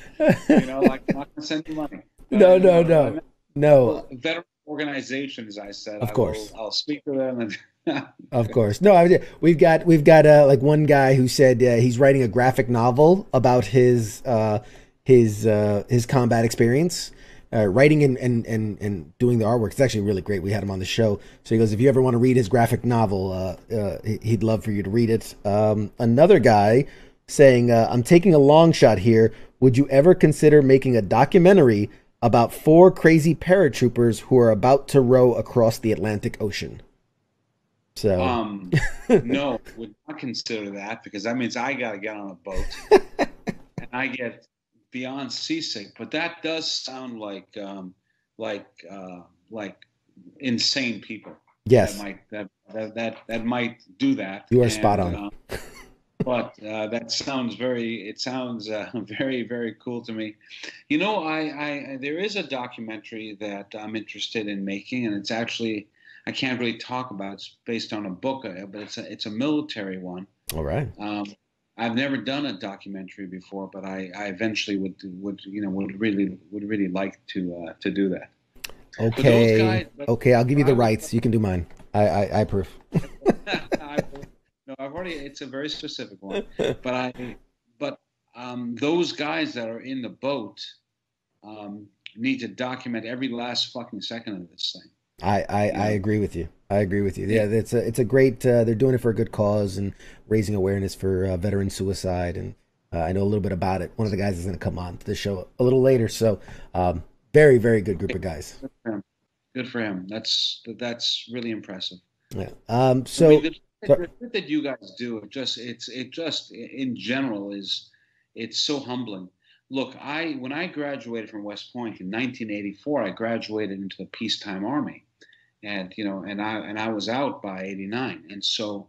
You know, like I'm not gonna send you money. No, no, no, no. Veteran organizations, I said. Of course, will, I'll speak to them and of course. No, I, we've got we've got uh, like one guy who said uh, he's writing a graphic novel about his uh, his uh, his combat experience. Uh, writing and, and, and, and doing the artwork. It's actually really great. We had him on the show. So he goes, if you ever want to read his graphic novel, uh, he'd love for you to read it. Um, another guy saying, I'm taking a long shot here. Would you ever consider making a documentary about four crazy paratroopers who are about to row across the Atlantic Ocean? So um, no, would not consider that because that means I got to get on a boat and I get beyond seasick. But that does sound like um, like uh, like insane people. Yes, that might that that that, that might do that. You are and, spot on. Uh, but uh, that sounds very it sounds uh, very very cool to me. You know I, I there is a documentary that i'm interested in making and it's actually i can't really talk about it's based on a book uh, but it's a it's a military one. All right. Um, i've never done a documentary before but i, I eventually would would you know would really would really like to uh, to do that. Okay. guys, okay i'll give you the rights. You can do mine. I i, I approve I've already. It's a very specific one, but I, but um, those guys that are in the boat um, need to document every last fucking second of this thing. I, I, I agree with you. I agree with you. Yeah, it's a it's a great. Uh, they're doing it for a good cause and raising awareness for uh, veteran suicide. And uh, I know a little bit about it. One of the guys is going to come on to the show a little later. So, um, very very good group of guys. Good for him. Good for him. That's that's really impressive. Yeah. Um. So. The shit that you guys do, it just it's it just in general is it's so humbling. Look, I when I graduated from West Point in 1984, I graduated into the peacetime army, and you know, and I and I was out by '89, and so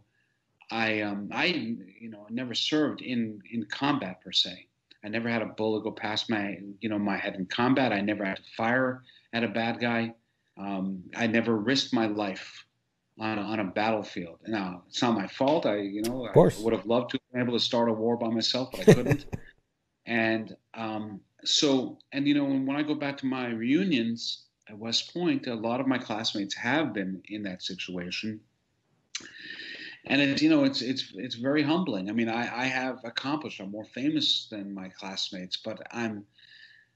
I um I you know never served in in combat per se. I never had a bullet go past my you know my head in combat. I never had to fire at a bad guy. Um, I never risked my life on a, on a battlefield. Now, it's not my fault. I, you know. I would have loved to be able to start a war by myself, but I couldn't. and um, so, and you know, when I go back to my reunions at West Point, a lot of my classmates have been in that situation. And it's you know it's it's it's very humbling. I mean, I, I have accomplished. I'm more famous than my classmates, but I'm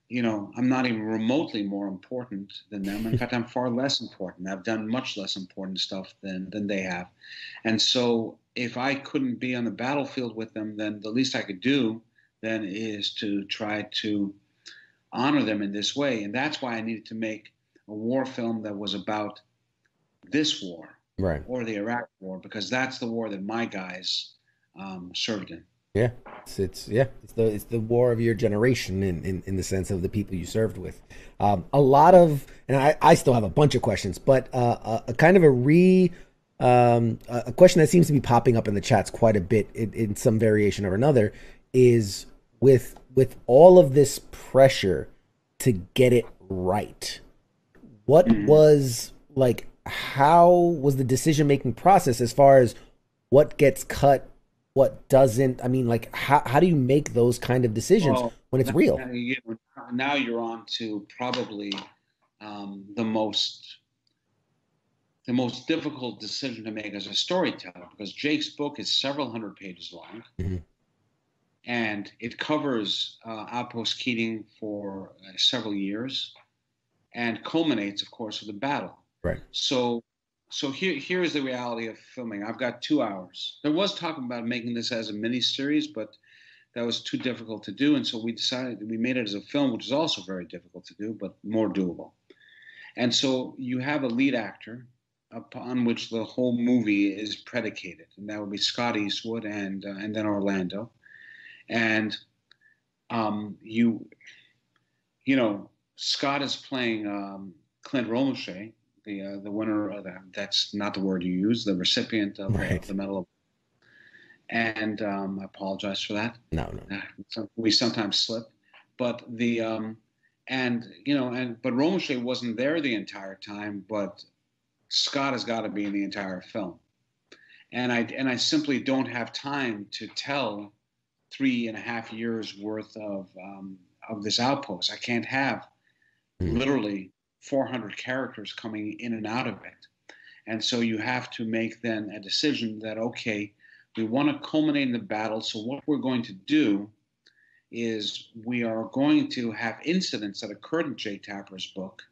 you know, I'm not even remotely more important than them. In fact, I'm far less important. I've done much less important stuff than than they have. And so, if I couldn't be on the battlefield with them, then the least I could do then is to try to honor them in this way. And that's why I needed to make a war film that was about this war, right, or the Iraq War, because that's the war that my guys um, served in. Yeah, it's, it's yeah, it's the it's the war of your generation in, in, in the sense of the people you served with. Um, a lot of, and I, I still have a bunch of questions, but uh, a, a, kind of a re um, a question that seems to be popping up in the chats quite a bit in, in some variation or another is with with all of this pressure to get it right. What mm-hmm. was like? How was the decision making process as far as what gets cut what doesn't i mean like how, how do you make those kind of decisions well, when it's now, real? now you're on to probably um, the most the most difficult decision to make as a storyteller because jake's book is several hundred pages long. Mm-hmm. and it covers uh, outpost keating for uh, several years and culminates of course with the battle. Right. So so here here is the reality of filming. I've got two hours. There was talk about making this as a mini series, but that was too difficult to do, and so we decided we made it as a film, which is also very difficult to do, but more doable. And so you have a lead actor upon which the whole movie is predicated, and that would be Scott Eastwood and uh, and then Orlando, and um, you you know Scott is playing um, Clint Romesha, the uh, the winner of that. That's not the word you use. The recipient of right. the Medal of. And um, I apologize for that. No, no. Uh, we sometimes slip, but the um, and you know and but Romesha wasn't there the entire time, but Scott has got to be in the entire film, and I and I simply don't have time to tell three and a half years worth of um, of this outpost. I can't have mm. literally 400 characters coming in and out of it. And so you have to make then a decision that, okay, we want to culminate in the battle. So what we're going to do is we are going to have incidents that occurred in Jake Tapper's book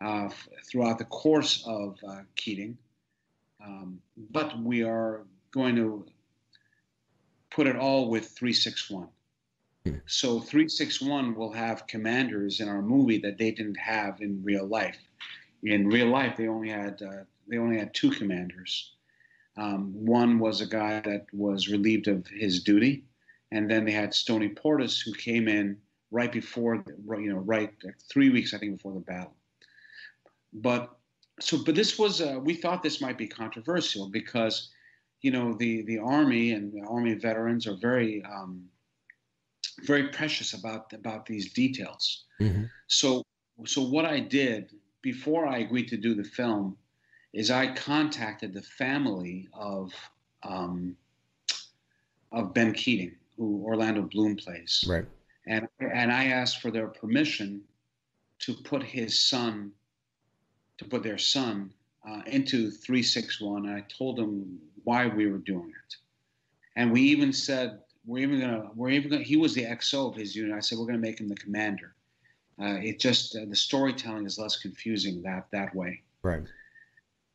uh, throughout the course of uh, Keating. Um, but we are going to put it all with 361. So 361 will have commanders in our movie that they didn't have in real life. In real life, they only had uh, they only had two commanders. Um, one was a guy that was relieved of his duty, and then they had Stoney Portis, who came in right before, you know, right three weeks I think before the battle. but so, but this was uh, we thought this might be controversial because, you know, the the army and the army veterans are very um, very precious about about these details. Mm-hmm. So, so what I did before I agreed to do the film is I contacted the family of um, of Ben Keating, who Orlando Bloom plays, right? And and I asked for their permission to put his son, to put their son uh, into 361. And I told them why we were doing it, and we even said we're even gonna we're even gonna. He was the XO of his unit. I said we're gonna make him the commander. Uh, it just uh, the storytelling is less confusing that that way. Right.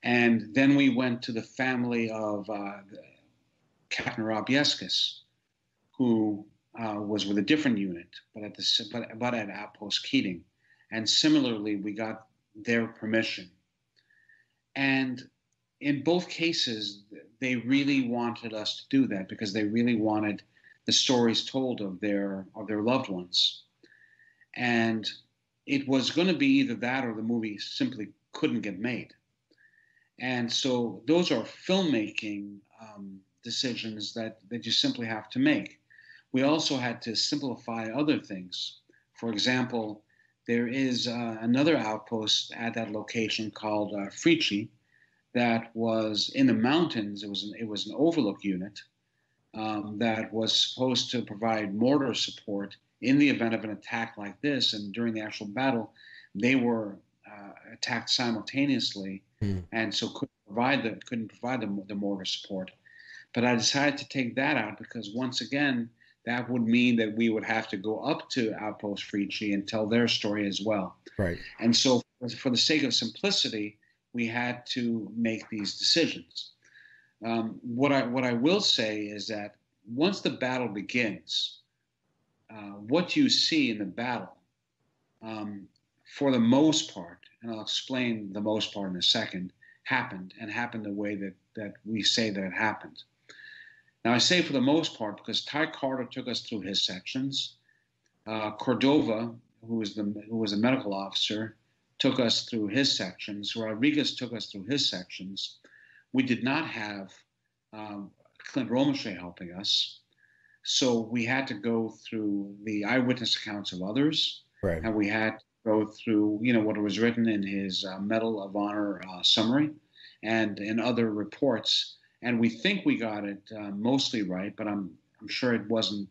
And then we went to the family of uh, Captain Rob Yllescas, who uh, was with a different unit, but at the but, but at Outpost Keating, and similarly we got their permission. And in both cases, they really wanted us to do that because they really wanted the stories told of their of their loved ones, and it was going to be either that or the movie simply couldn't get made. And so those are filmmaking um, decisions that, that you simply have to make. We also had to simplify other things. For example, there is uh, another outpost at that location called uh, that was in the mountains. It was an, it was an overlook unit um, that was supposed to provide mortar support in the event of an attack like this. And during the actual battle, they were uh, attacked simultaneously, mm. and so couldn't provide the couldn't provide the, the mortar support. But I decided to take that out because once again, that would mean that we would have to go up to Outpost Fritsche and tell their story as well. Right. And so, for the sake of simplicity, we had to make these decisions. Um, what I what I will say is that once the battle begins, uh, what you see in the battle um, for the most part, and I'll explain the most part in a second, happened and happened the way that, that we say that it happened. Now, I say for the most part because Ty Carter took us through his sections. Uh, Cordova, who was, the, who was a medical officer, took us through his sections. Rodriguez took us through his sections. We did not have um, Clint Romesha helping us. So we had to go through the eyewitness accounts of others. Right. And we had to go through, you know, what was written in his uh, Medal of Honor uh, summary and in other reports. And we think we got it uh, mostly right, but I'm I'm sure it wasn't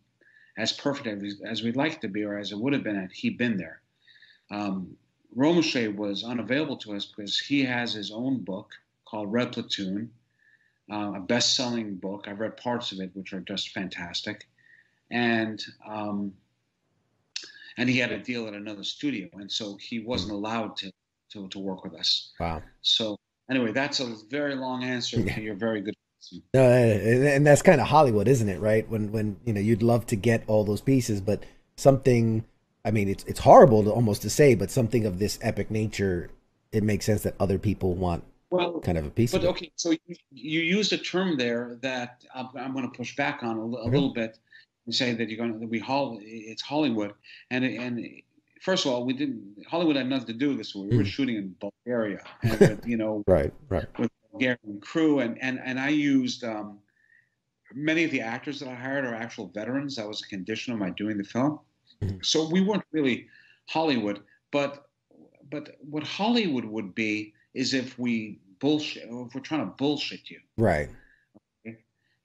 as perfect as, as we'd like it to be or as it would have been had he been there. Um, was unavailable to us because he has his own book called Red Platoon, uh, a best-selling book. I've read parts of it, which are just fantastic, and um, and he had a deal at another studio, and so he wasn't allowed to to, to work with us. Wow. So anyway, that's a very long answer yeah. to your very good. No, and that's kind of Hollywood, isn't it? Right? When when you know you'd love to get all those pieces, but something. I mean, it's it's horrible to almost to say, but something of this epic nature, it makes sense that other people want well, kind of a piece. But okay, so you, you used a term there that I'm, I'm going to push back on a, a mm-hmm. little bit and say that you're going to we Hol- it's Hollywood and and first of all we didn't Hollywood had nothing to do with this. We were mm. shooting in Bulgaria and with, you know right right with Bulgarian crew and and and I used um, many of the actors that I hired are actual veterans. That was a condition of my doing the film. Mm. So we weren't really Hollywood, but but what Hollywood would be is if we bullshit if we're trying to bullshit you. Right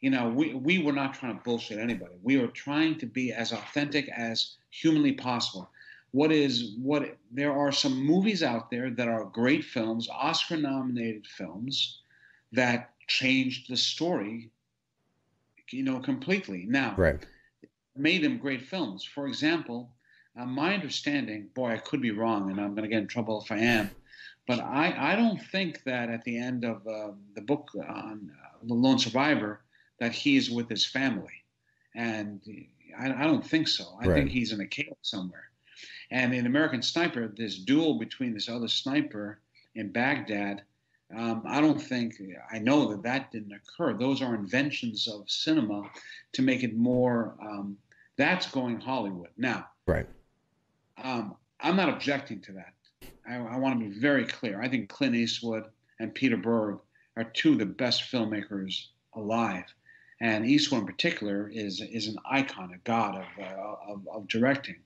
you know, we, we were not trying to bullshit anybody. We were trying to be as authentic as humanly possible. What is what? There are some movies out there that are great films, Oscar-nominated films, that changed the story, you know, completely. Now, right. made them great films. For example, uh, my understanding, boy, I could be wrong, and I'm going to get in trouble if I am. But I, I don't think that at the end of uh, the book on uh, The Lone Survivor, that he's with his family. And I, I don't think so. I right. think he's in a cave somewhere. And in American Sniper, this duel between this other sniper in Baghdad, um, I don't think, I know that that didn't occur. Those are inventions of cinema to make it more, um, that's going Hollywood. Now, right. Um, I'm not objecting to that. I, I want to be very clear. I think Clint Eastwood and Peter Berg are two of the best filmmakers alive, and Eastwood in particular is is an icon, a god of uh, of, of, directing.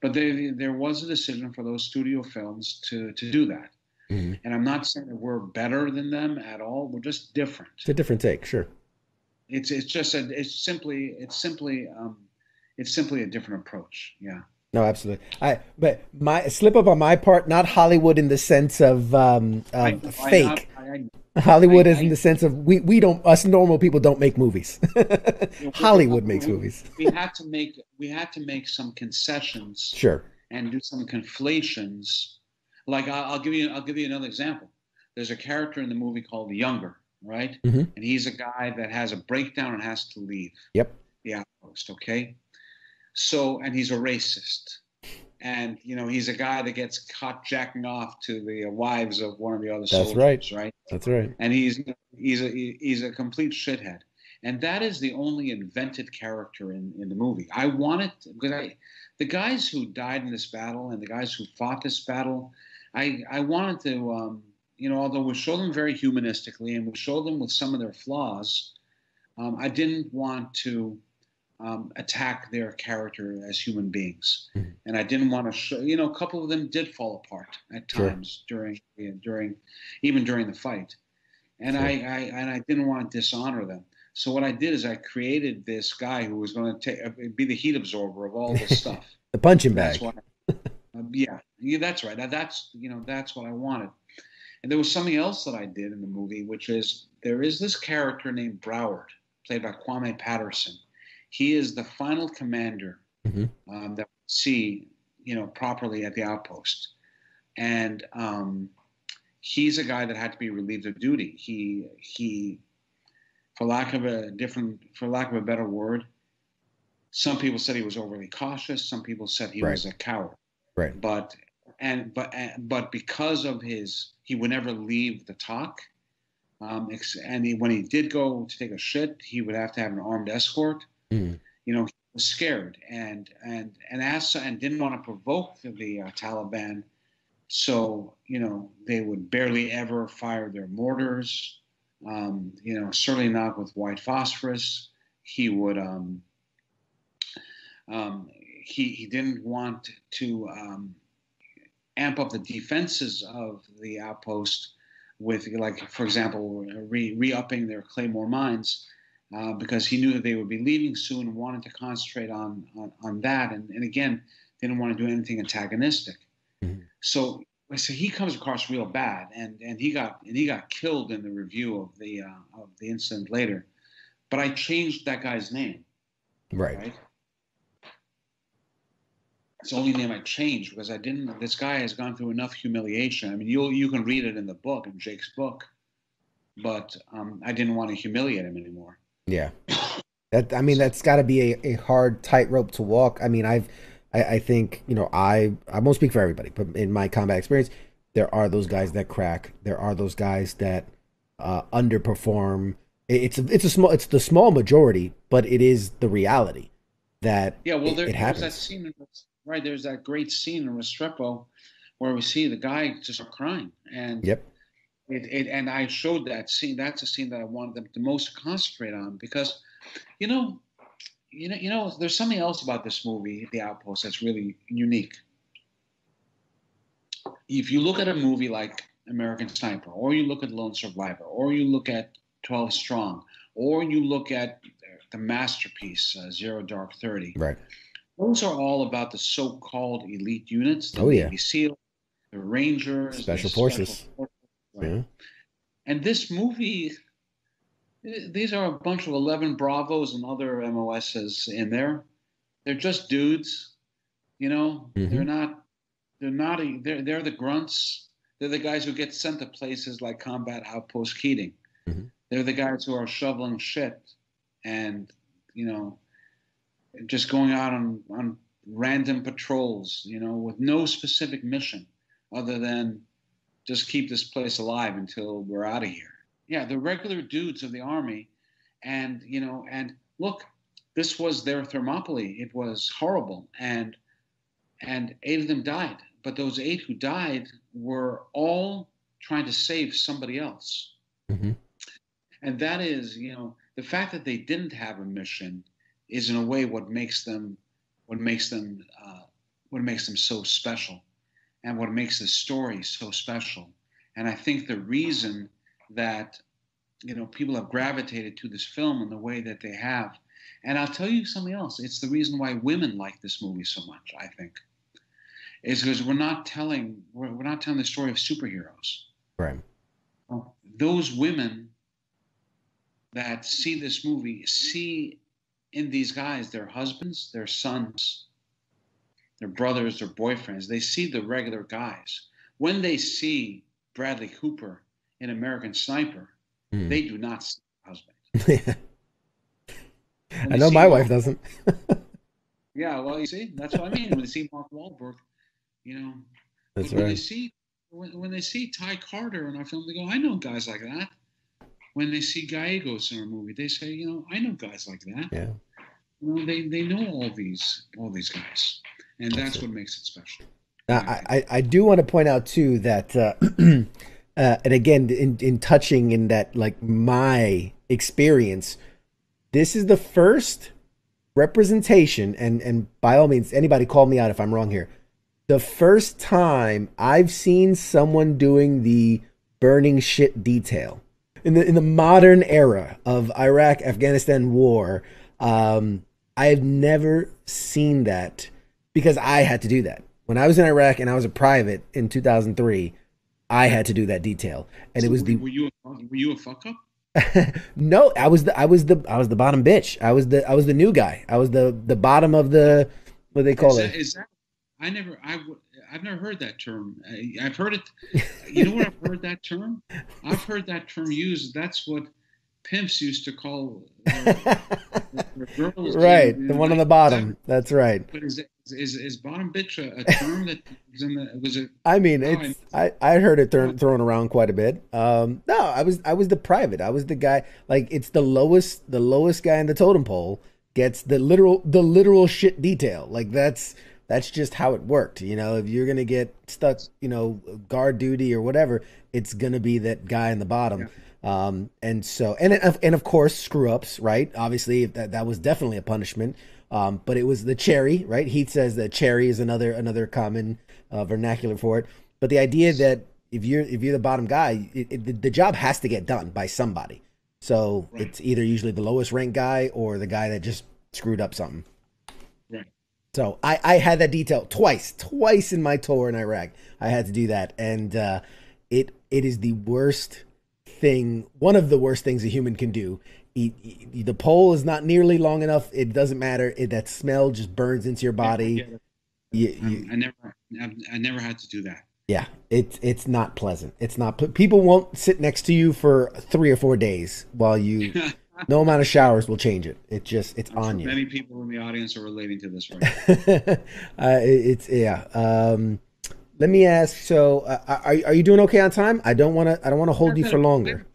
But they, there was a decision for those studio films to to do that. Mm-hmm. And I'm not saying that we're better than them at all. We're just different. It's a different take, sure. It's it's just a, it's simply it's simply um, it's simply a different approach. Yeah. No, absolutely. I but my slip up on my part, not Hollywood in the sense of um, uh, fake. I, I, Hollywood is in the sense of we, we don't us normal people don't make movies. Hollywood makes we, movies. we had to make we had to make some concessions. Sure. And do some conflations. Like I'll, I'll give you I'll give you another example. There's a character in the movie called The Younger, right? Mm-hmm. And he's a guy that has a breakdown and has to leave. Yep. The outpost. Okay. So, and he's a racist. And, you know, he's a guy that gets caught jacking off to the wives of one of the other That's soldiers, right. right? That's right. And he's, he's, a, he's a complete shithead. And that is the only invented character in, in the movie. I wanted, because I, the guys who died in this battle and the guys who fought this battle, I, I wanted to, um, you know, although we show them very humanistically and we show them with some of their flaws, um, I didn't want to um, attack their character as human beings. Mm-hmm. And I didn't want to show, you know, a couple of them did fall apart at times sure. during, during, even during the fight. And sure. I, I, and I didn't want to dishonor them. So what I did is I created this guy who was going to take, uh, be the heat absorber of all this stuff. the punching bag. That's I, uh, yeah, yeah, that's right. That's, you know, that's what I wanted. And there was something else that I did in the movie, which is there is this character named Broward, played by Kwame Patterson he is the final commander mm-hmm. um, that we see, you know, properly at the outpost, and um, he's a guy that had to be relieved of duty. He he, for lack of a different, for lack of a better word, some people said he was overly cautious. Some people said he right. was a coward. Right. But and but but because of his, he would never leave the talk. Um, and he, when he did go to take a shit, he would have to have an armed escort. Mm. You know, he was scared and and and asked and didn't want to provoke the uh, Taliban, so you know they would barely ever fire their mortars. Um, you know, certainly not with white phosphorus. He would. Um, um, he he didn't want to um, amp up the defenses of the outpost with, like, for example, re, re-upping their claymore mines uh, because he knew that they would be leaving soon and wanted to concentrate on, on, on that. And, and again, didn't want to do anything antagonistic. Mm-hmm. So, so he comes across real bad, and, and he got and he got killed in the review of the uh, of the incident later. But I changed that guy's name. Right. Right. It's the only name I changed because I didn't. This guy has gone through enough humiliation. I mean, you you can read it in the book in Jake's book, but um, I didn't want to humiliate him anymore. Yeah. That I mean, that's got to be a, a hard tightrope to walk. I mean, I've, I, I think you know, I I won't speak for everybody, but in my combat experience, there are those guys that crack. There are those guys that uh, underperform. It's a, it's a small, it's the small majority, but it is the reality that yeah. Well, there, it, it happens. There's that scene, right? There's that great scene in Restrepo where we see the guy just crying, and yep it, it, and I showed that scene. That's a scene that I wanted them to most concentrate on because, you know, you know, you know, there's something else about this movie, The Outpost, that's really unique. If you look at a movie like American Sniper, or you look at Lone Survivor, or you look at 12 Strong, or you look at the masterpiece uh, Zero Dark Thirty, right? Those are all about the so-called elite units, the oh, yeah. Navy SEAL, the Rangers, Special Forces. Special Forces yeah. And this movie, these are a bunch of 11 Bravos and other MOSs in there. They're just dudes, you know. Mm-hmm. They're not. They're not. A, they're they're the grunts. They're the guys who get sent to places like Combat Outpost Keating. Mm-hmm. They're the guys who are shoveling shit, and you know, just going out on on random patrols, you know, with no specific mission other than just keep this place alive until we're out of here. Yeah, the regular dudes of the army, and you know, and look, this was their Thermopylae. It was horrible, and and eight of them died. but those eight who died were all trying to save somebody else. Mm-hmm. And that is, you know, the fact that they didn't have a mission is in a way what makes them what makes them uh, what makes them so special and what makes this story so special. And i think the reason that you know people have gravitated to this film in the way that they have and i'll tell you something else it's the reason why women like this movie so much i think is because we're not telling we're, we're not telling the story of superheroes. Right. Um, those women that see this movie see in these guys their husbands, their sons, their brothers, their boyfriends. They see the regular guys. When they see Bradley Cooper in American Sniper, mm. they do not see husband. I know my wife doesn't. yeah, well, you see, that's what I mean. When they see Mark Wahlberg, you know, that's when right. They see when, when they see Ty Carter in our film, they go, "I know guys like that." when they see Gallegos in our movie, they say, you know, I know guys like that. Yeah. You know, they, they know all these all these guys, and that's, that's what makes it special. Now, I, I do want to point out too that, uh, uh, and again, in, in touching in that like my experience, this is the first representation, and and by all means, anybody call me out if I'm wrong here. The first time I've seen someone doing the burning shit detail in the in the modern era of Iraq Afghanistan war, um, I have never seen that because I had to do that when I was in Iraq and I was a private in 2003. I had to do that detail, and so it was the. Were you a, were you a fuck up? no, I was the I was the I was the bottom bitch. I was the I was the new guy. I was the the bottom of the what do they call is it. That, is that I never I I've never heard that term. I've heard it. You know where I've heard that term? I've heard that term used. That's what pimps used to call their, their. Right, the one on the bottom. That, That's right. But is, is is bottom bitch a, a term that was in the was it? I mean, it's I I heard it thrown thrown around quite a bit. Um, no, I was I was the private. I was the guy. Like it's the lowest the lowest guy in the totem pole gets the literal the literal shit detail. Like that's that's just how it worked. You know, if you're gonna get stuck, you know, guard duty or whatever, it's gonna be that guy in the bottom. Yeah. Um, and so, and and of course, screw ups, right? Obviously, that that was definitely a punishment. Um, but it was the cherry, right? Heath says that cherry is another another common uh, vernacular for it. But the idea that if you're if you're the bottom guy, it, it, the job has to get done by somebody. So right. it's either usually the lowest ranked guy or the guy that just screwed up something. So I, I had that detail twice, twice in my tour in Iraq. I had to do that, and uh, it it is the worst thing, one of the worst things a human can do. the pole is not nearly long enough. It doesn't matter. It, that smell just burns into your body. You, you, I never, I've, I never had to do that. Yeah, it's it's not pleasant. It's not. People won't sit next to you for three or four days while you no amount of showers will change it. It just it's I'm on sure you. Many people in the audience are relating to this right uh, it's yeah. Um, let me ask. So, uh, are are you doing okay on time? I don't want to. I don't want to hold you for longer.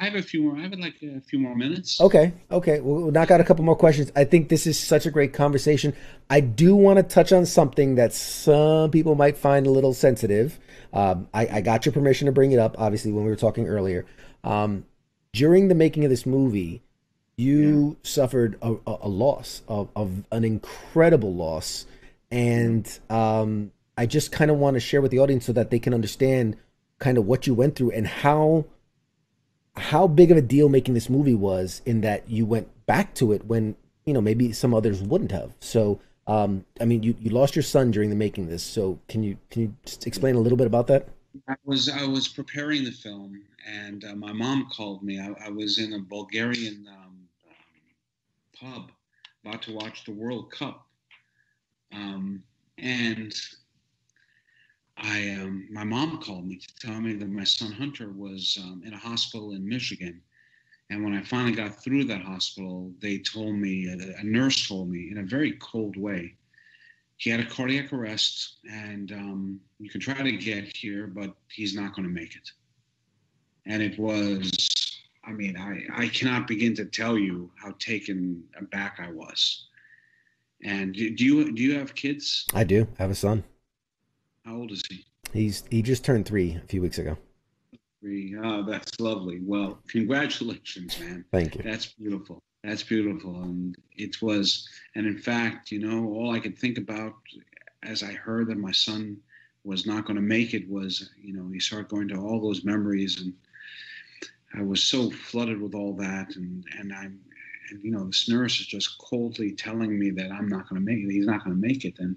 I have a few more. I have like a few more minutes. Okay. Okay. We'll knock out a couple more questions. I think this is such a great conversation. I do want to touch on something that some people might find a little sensitive. Um, I, I, got your permission to bring it up, obviously, when we were talking earlier. Um, during the making of this movie, you yeah. suffered a, a loss of, of, an incredible loss and um, i just kind of want to share with the audience so that they can understand kind of what you went through and how how big of a deal making this movie was in that you went back to it when you know maybe some others wouldn't have. So um, i mean you, you lost your son during the making this so can you can you just explain a little bit about that? I was i was preparing the film and uh, my mom called me. I, I was in a bulgarian uh, pub about to watch the World Cup. Um, and I, um, my mom called me to tell me that my son Hunter was um, in a hospital in Michigan. And when I finally got through that hospital, they told me, a, a nurse told me in a very cold way, he had a cardiac arrest and um, you can try to get here, but he's not going to make it. And it was I mean, I, I cannot begin to tell you how taken aback I was. And do you do you have kids? I do. I have a son. How old is he? He's he just turned three a few weeks ago. Three. Oh, that's lovely. Well, congratulations, man. Thank you. That's beautiful. That's beautiful. And it was, and in fact, you know, all I could think about as I heard that my son was not going to make it was, you know, you start going to all those memories and I was so flooded with all that, and and I'm, and you know, this nurse is just coldly telling me that I'm not going to make it. He's not going to make it, and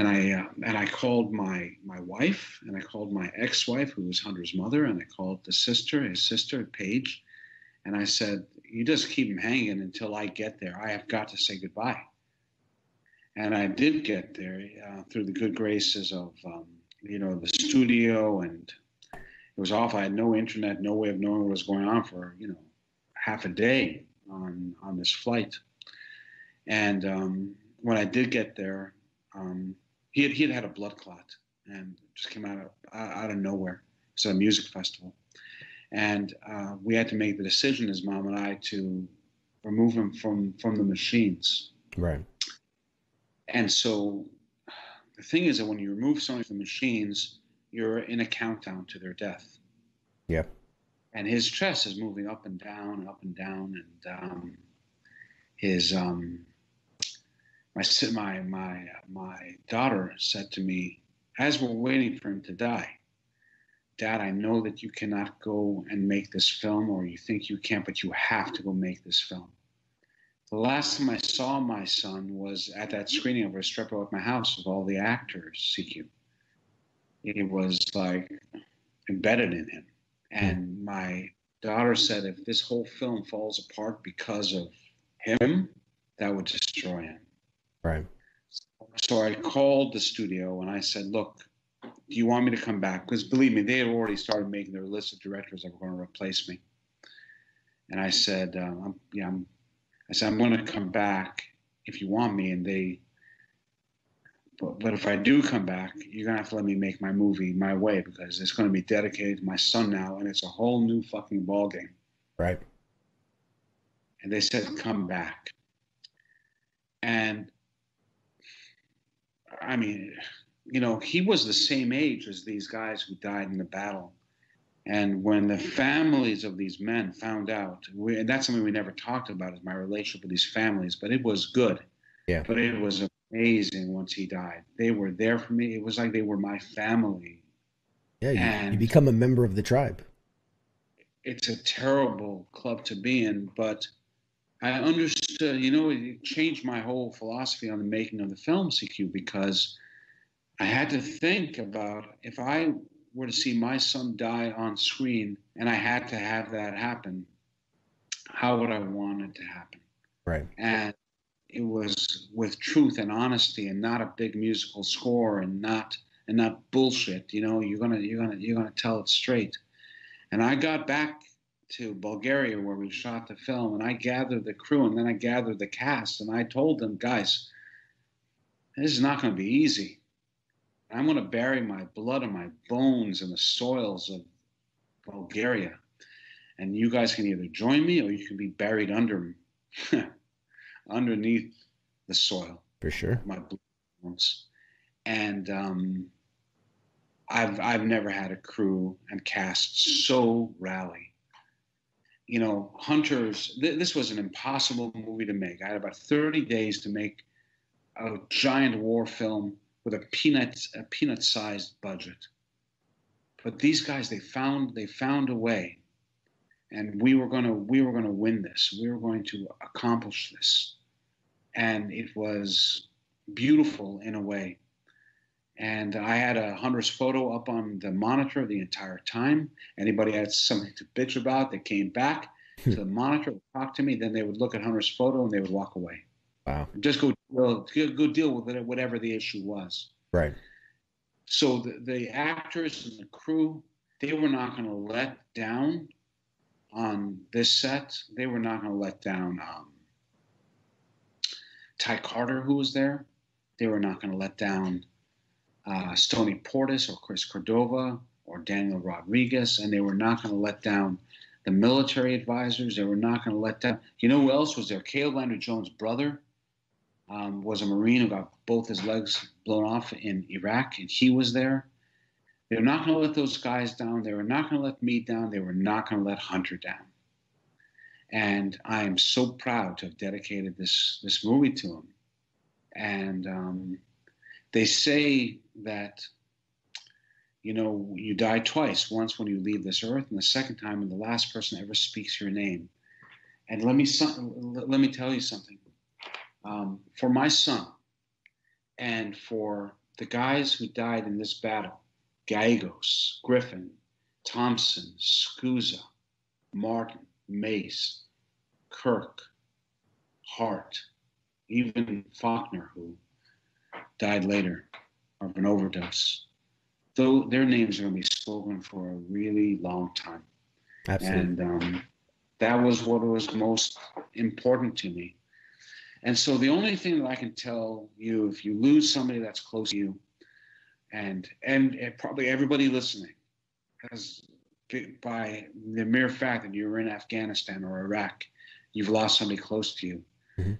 and I uh, and I called my my wife, and I called my ex-wife, who was Hunter's mother, and I called the sister, his sister, Paige, and I said, "You just keep him hanging until I get there. I have got to say goodbye." And I did get there uh, through the good graces of um, you know the studio and it was off. I had no internet, no way of knowing what was going on for you know half a day on on this flight. And um, when I did get there, um, he had he had had a blood clot and just came out of out of nowhere. It's a music festival, and uh, we had to make the decision, his mom and I, to remove him from from the machines. Right. And so the thing is that when you remove someone from the machines, you're in a countdown to their death. Yeah. And his chest is moving up and down up and down, and um, his um, my my my my daughter said to me as we're waiting for him to die, Dad, I know that you cannot go and make this film, or you think you can't, but you have to go make this film. The last time I saw my son was at that screening of Restrepo at my house with all the actors, CQ it was like embedded in him. Hmm. And my daughter said, if this whole film falls apart because of him, that would destroy him. Right. So I called the studio and I said, look, do you want me to come back? Because believe me, they had already started making their list of directors that were going to replace me. And I said, uh, I'm, yeah, I'm, I said, I'm going to come back if you want me. And they but, but if I do come back, you're gonna have to let me make my movie my way because it's gonna be dedicated to my son now, and it's a whole new fucking ballgame. Right. And they said, "Come back." And I mean, you know, he was the same age as these guys who died in the battle. And when the families of these men found out, we, and that's something we never talked about, is my relationship with these families, but it was good. Yeah. But it was amazing once he died. They were there for me. It was like they were my family. Yeah, you, you become a member of the tribe. It's a terrible club to be in, but I understood, you know, it changed my whole philosophy on the making of the film CQ because I had to think about if I were to see my son die on screen and I had to have that happen, how would I want it to happen? Right. And it was with truth and honesty and not a big musical score and not and not bullshit you know you're gonna you're gonna you're gonna tell it straight and i got back to bulgaria where we shot the film and i gathered the crew and then i gathered the cast and i told them guys this is not going to be easy i'm going to bury my blood and my bones in the soils of bulgaria and you guys can either join me or you can be buried under underneath the soil. For sure. My bones. And um, I've I've never had a crew and cast so rally. You know, Hunters. Th- this was an impossible movie to make. I had about 30 days to make a giant war film with a peanut a peanut sized budget. But these guys, they found they found a way, and we were gonna we were gonna win this. We were going to accomplish this and it was beautiful in a way. And I had a hunter's photo up on the monitor the entire time. Anybody had something to bitch about, they came back to the monitor, talk to me, then they would look at Hunter's photo and they would walk away. Wow. Just go well, go deal with it, whatever the issue was. Right. So the, the actors and the crew, they were not going to let down on this set. They were not going to let down um, Ty Carter, who was there. They were not going to let down uh, Stoney Portis or Chris Cordova or Daniel Rodriguez, and they were not going to let down the military advisors. They were not going to let down. You know who else was there? Caleb Landry Jones' brother um, was a Marine who got both his legs blown off in Iraq, and he was there. They were not going to let those guys down. They were not going to let me down. They were not going to let Hunter down. And I am so proud to have dedicated this this movie to him. And um, they say that you know you die twice. Once when you leave this earth, and the second time when the last person ever speaks your name. And let me let me tell you something. Um, for my son, and for the guys who died in this battle, Gallegos, Griffin, Thomson, Scusa, Martin, Mace, Kirk, Hardt, even Faulkner, who died later of an overdose. Though their names are going to be spoken for a really long time. Absolutely. And um, that was what was most important to me. And so the only thing that I can tell you, if you lose somebody that's close to you, and and, and probably everybody listening, has by the mere fact that you're in Afghanistan or Iraq, you've lost somebody close to you. Mm-hmm.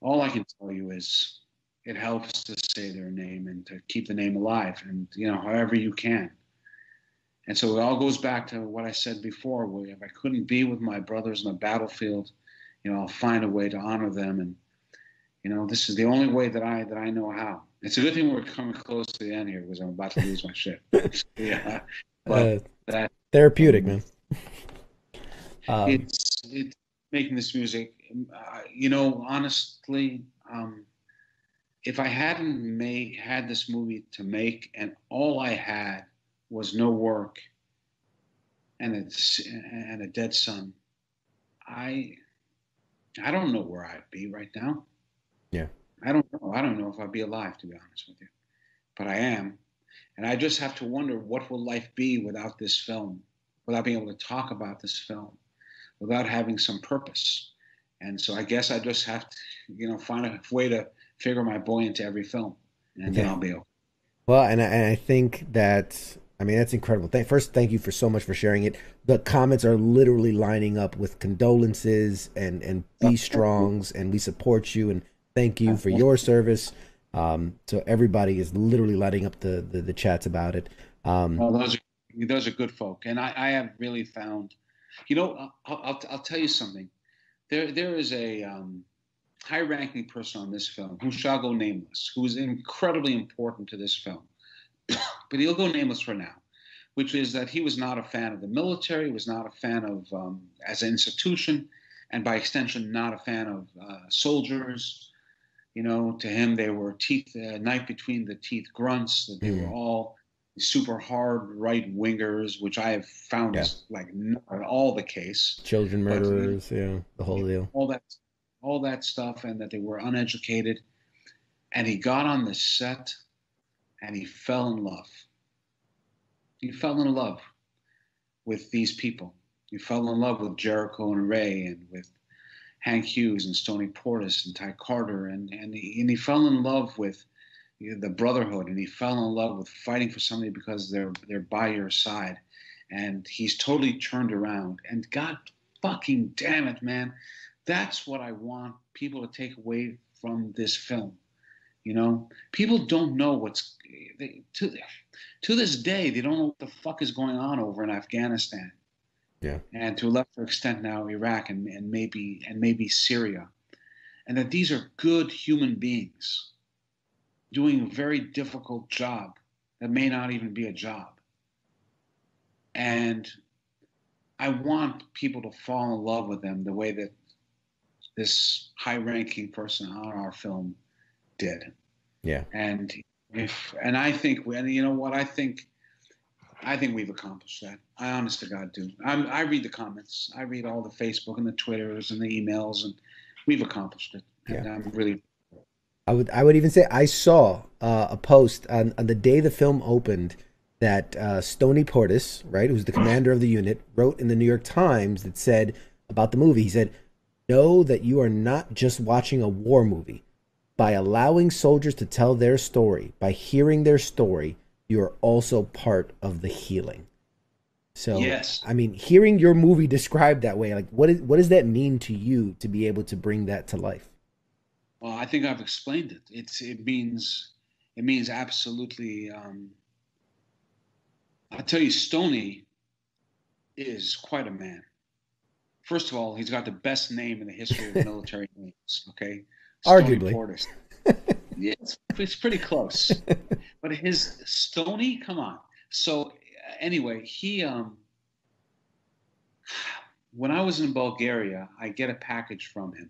All I can tell you is it helps to say their name and to keep the name alive, and you know however you can. And so it all goes back to what I said before. Where if I couldn't be with my brothers on the battlefield, you know, I'll find a way to honor them and you know, this is the only way that I that I know how. It's a good thing we're coming close to the end here because I'm about to lose my shit. yeah, but uh, that therapeutic, man. Um, it's it's making this music. Uh, you know, honestly, um, if I hadn't made had this movie to make, and all I had was no work and a and a dead son, I I don't know where I'd be right now. Yeah. I don't know. I don't know if I'd be alive, to be honest with you, but I am, and I just have to wonder what will life be without this film, without being able to talk about this film, without having some purpose. And so I guess I just have to, you know, find a way to figure my boy into every film, and yeah. then I'll be okay. Well, and I, and I think that I mean that's incredible. First, thank you for so much for sharing it. The comments are literally lining up with condolences and and be strongs, and we support you and Thank you for your service. Um, so everybody is literally lighting up the the, the chats about it. Um, well, those are those are good folk, and I, I have really found, you know, I'll, I'll, I'll tell you something. There there is a um, high-ranking person on this film who shall go nameless, who is incredibly important to this film, but he'll go nameless for now. Which is that he was not a fan of the military, was not a fan of um, as an institution, and by extension, not a fan of uh, soldiers, you know, to him they were teeth, uh, knife between the teeth grunts. That they mm. were all super hard right wingers, which I have found yeah. is like not at all the case. Children murderers, but, yeah, the whole deal. All that, all that stuff, and that they were uneducated. And he got on the set, and he fell in love. He fell in love with these people. He fell in love with Jariko and Ray, and with Hank Hughes and Stoney Portis and Ty Carter, and and he, and he fell in love with the brotherhood, and he fell in love with fighting for somebody because they're they're by your side, and he's totally turned around. And God fucking damn it, man, that's what I want people to take away from this film. You know, people don't know what's they, to to this day they don't know what the fuck is going on over in Afghanistan yeah. and to a lesser extent now Iraq and, and maybe and maybe Syria, and that these are good human beings doing a very difficult job that may not even be a job. And I want people to fall in love with them the way that this high-ranking person on our film did. Yeah. And if and I think and you know what I think I think we've accomplished that. I honest to God do. I'm, i read the comments. I read all the Facebook and the Twitters and the emails, and we've accomplished it. And yeah. I'm really. I would I would even say I saw uh, a post on, on the day the film opened that uh, Stoney Portis, right, who's the commander of the unit, wrote in the New York Times that said about the movie. He said, "Know that you are not just watching a war movie. By allowing soldiers to tell their story, by hearing their story." you're also part of the healing. So yes. I mean, hearing your movie described that way, like what is what does that mean to you to be able to bring that to life? Well, I think I've explained it. It's it means it means absolutely. Um, I tell you, Stoney is quite a man. First of all, he's got the best name in the history of military names. Okay, Stoney arguably. yeah, it's, it's pretty close. but his Stoney, come on. So anyway, he um, when I was in Bulgaria, I get a package from him,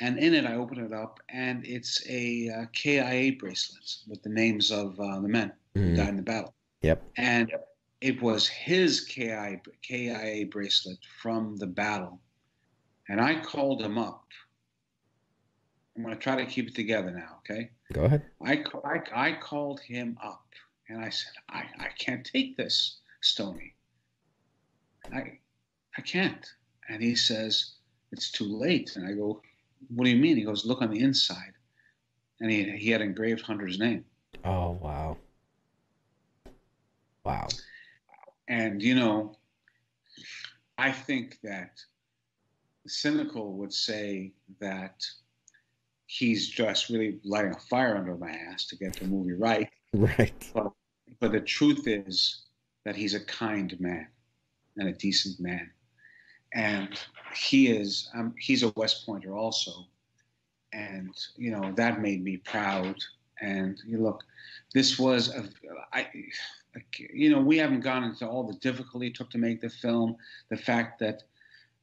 and in it I open it up, and it's a uh, KIA bracelet with the names of uh, the men mm-hmm. who died in the battle. Yep. And it was his KIA, KIA bracelet from the battle, and I called him up. I'm going to try to keep it together now, okay? Go ahead. I, I, I called him up and I said, I, I can't take this, Stoney. I, I can't. And he says, It's too late. And I go, What do you mean? He goes, Look on the inside. And he, he had engraved Hunter's name. Oh, wow. Wow. And, you know, I think that cynical would say that he's just really lighting a fire under my ass to get the movie right. Right. But, but the truth is that he's a kind man and a decent man and he is um, he's a West Pointer also, and you know that made me proud. And you look, this was a, I, you know, we haven't gone into all the difficulty it took to make the film. The fact that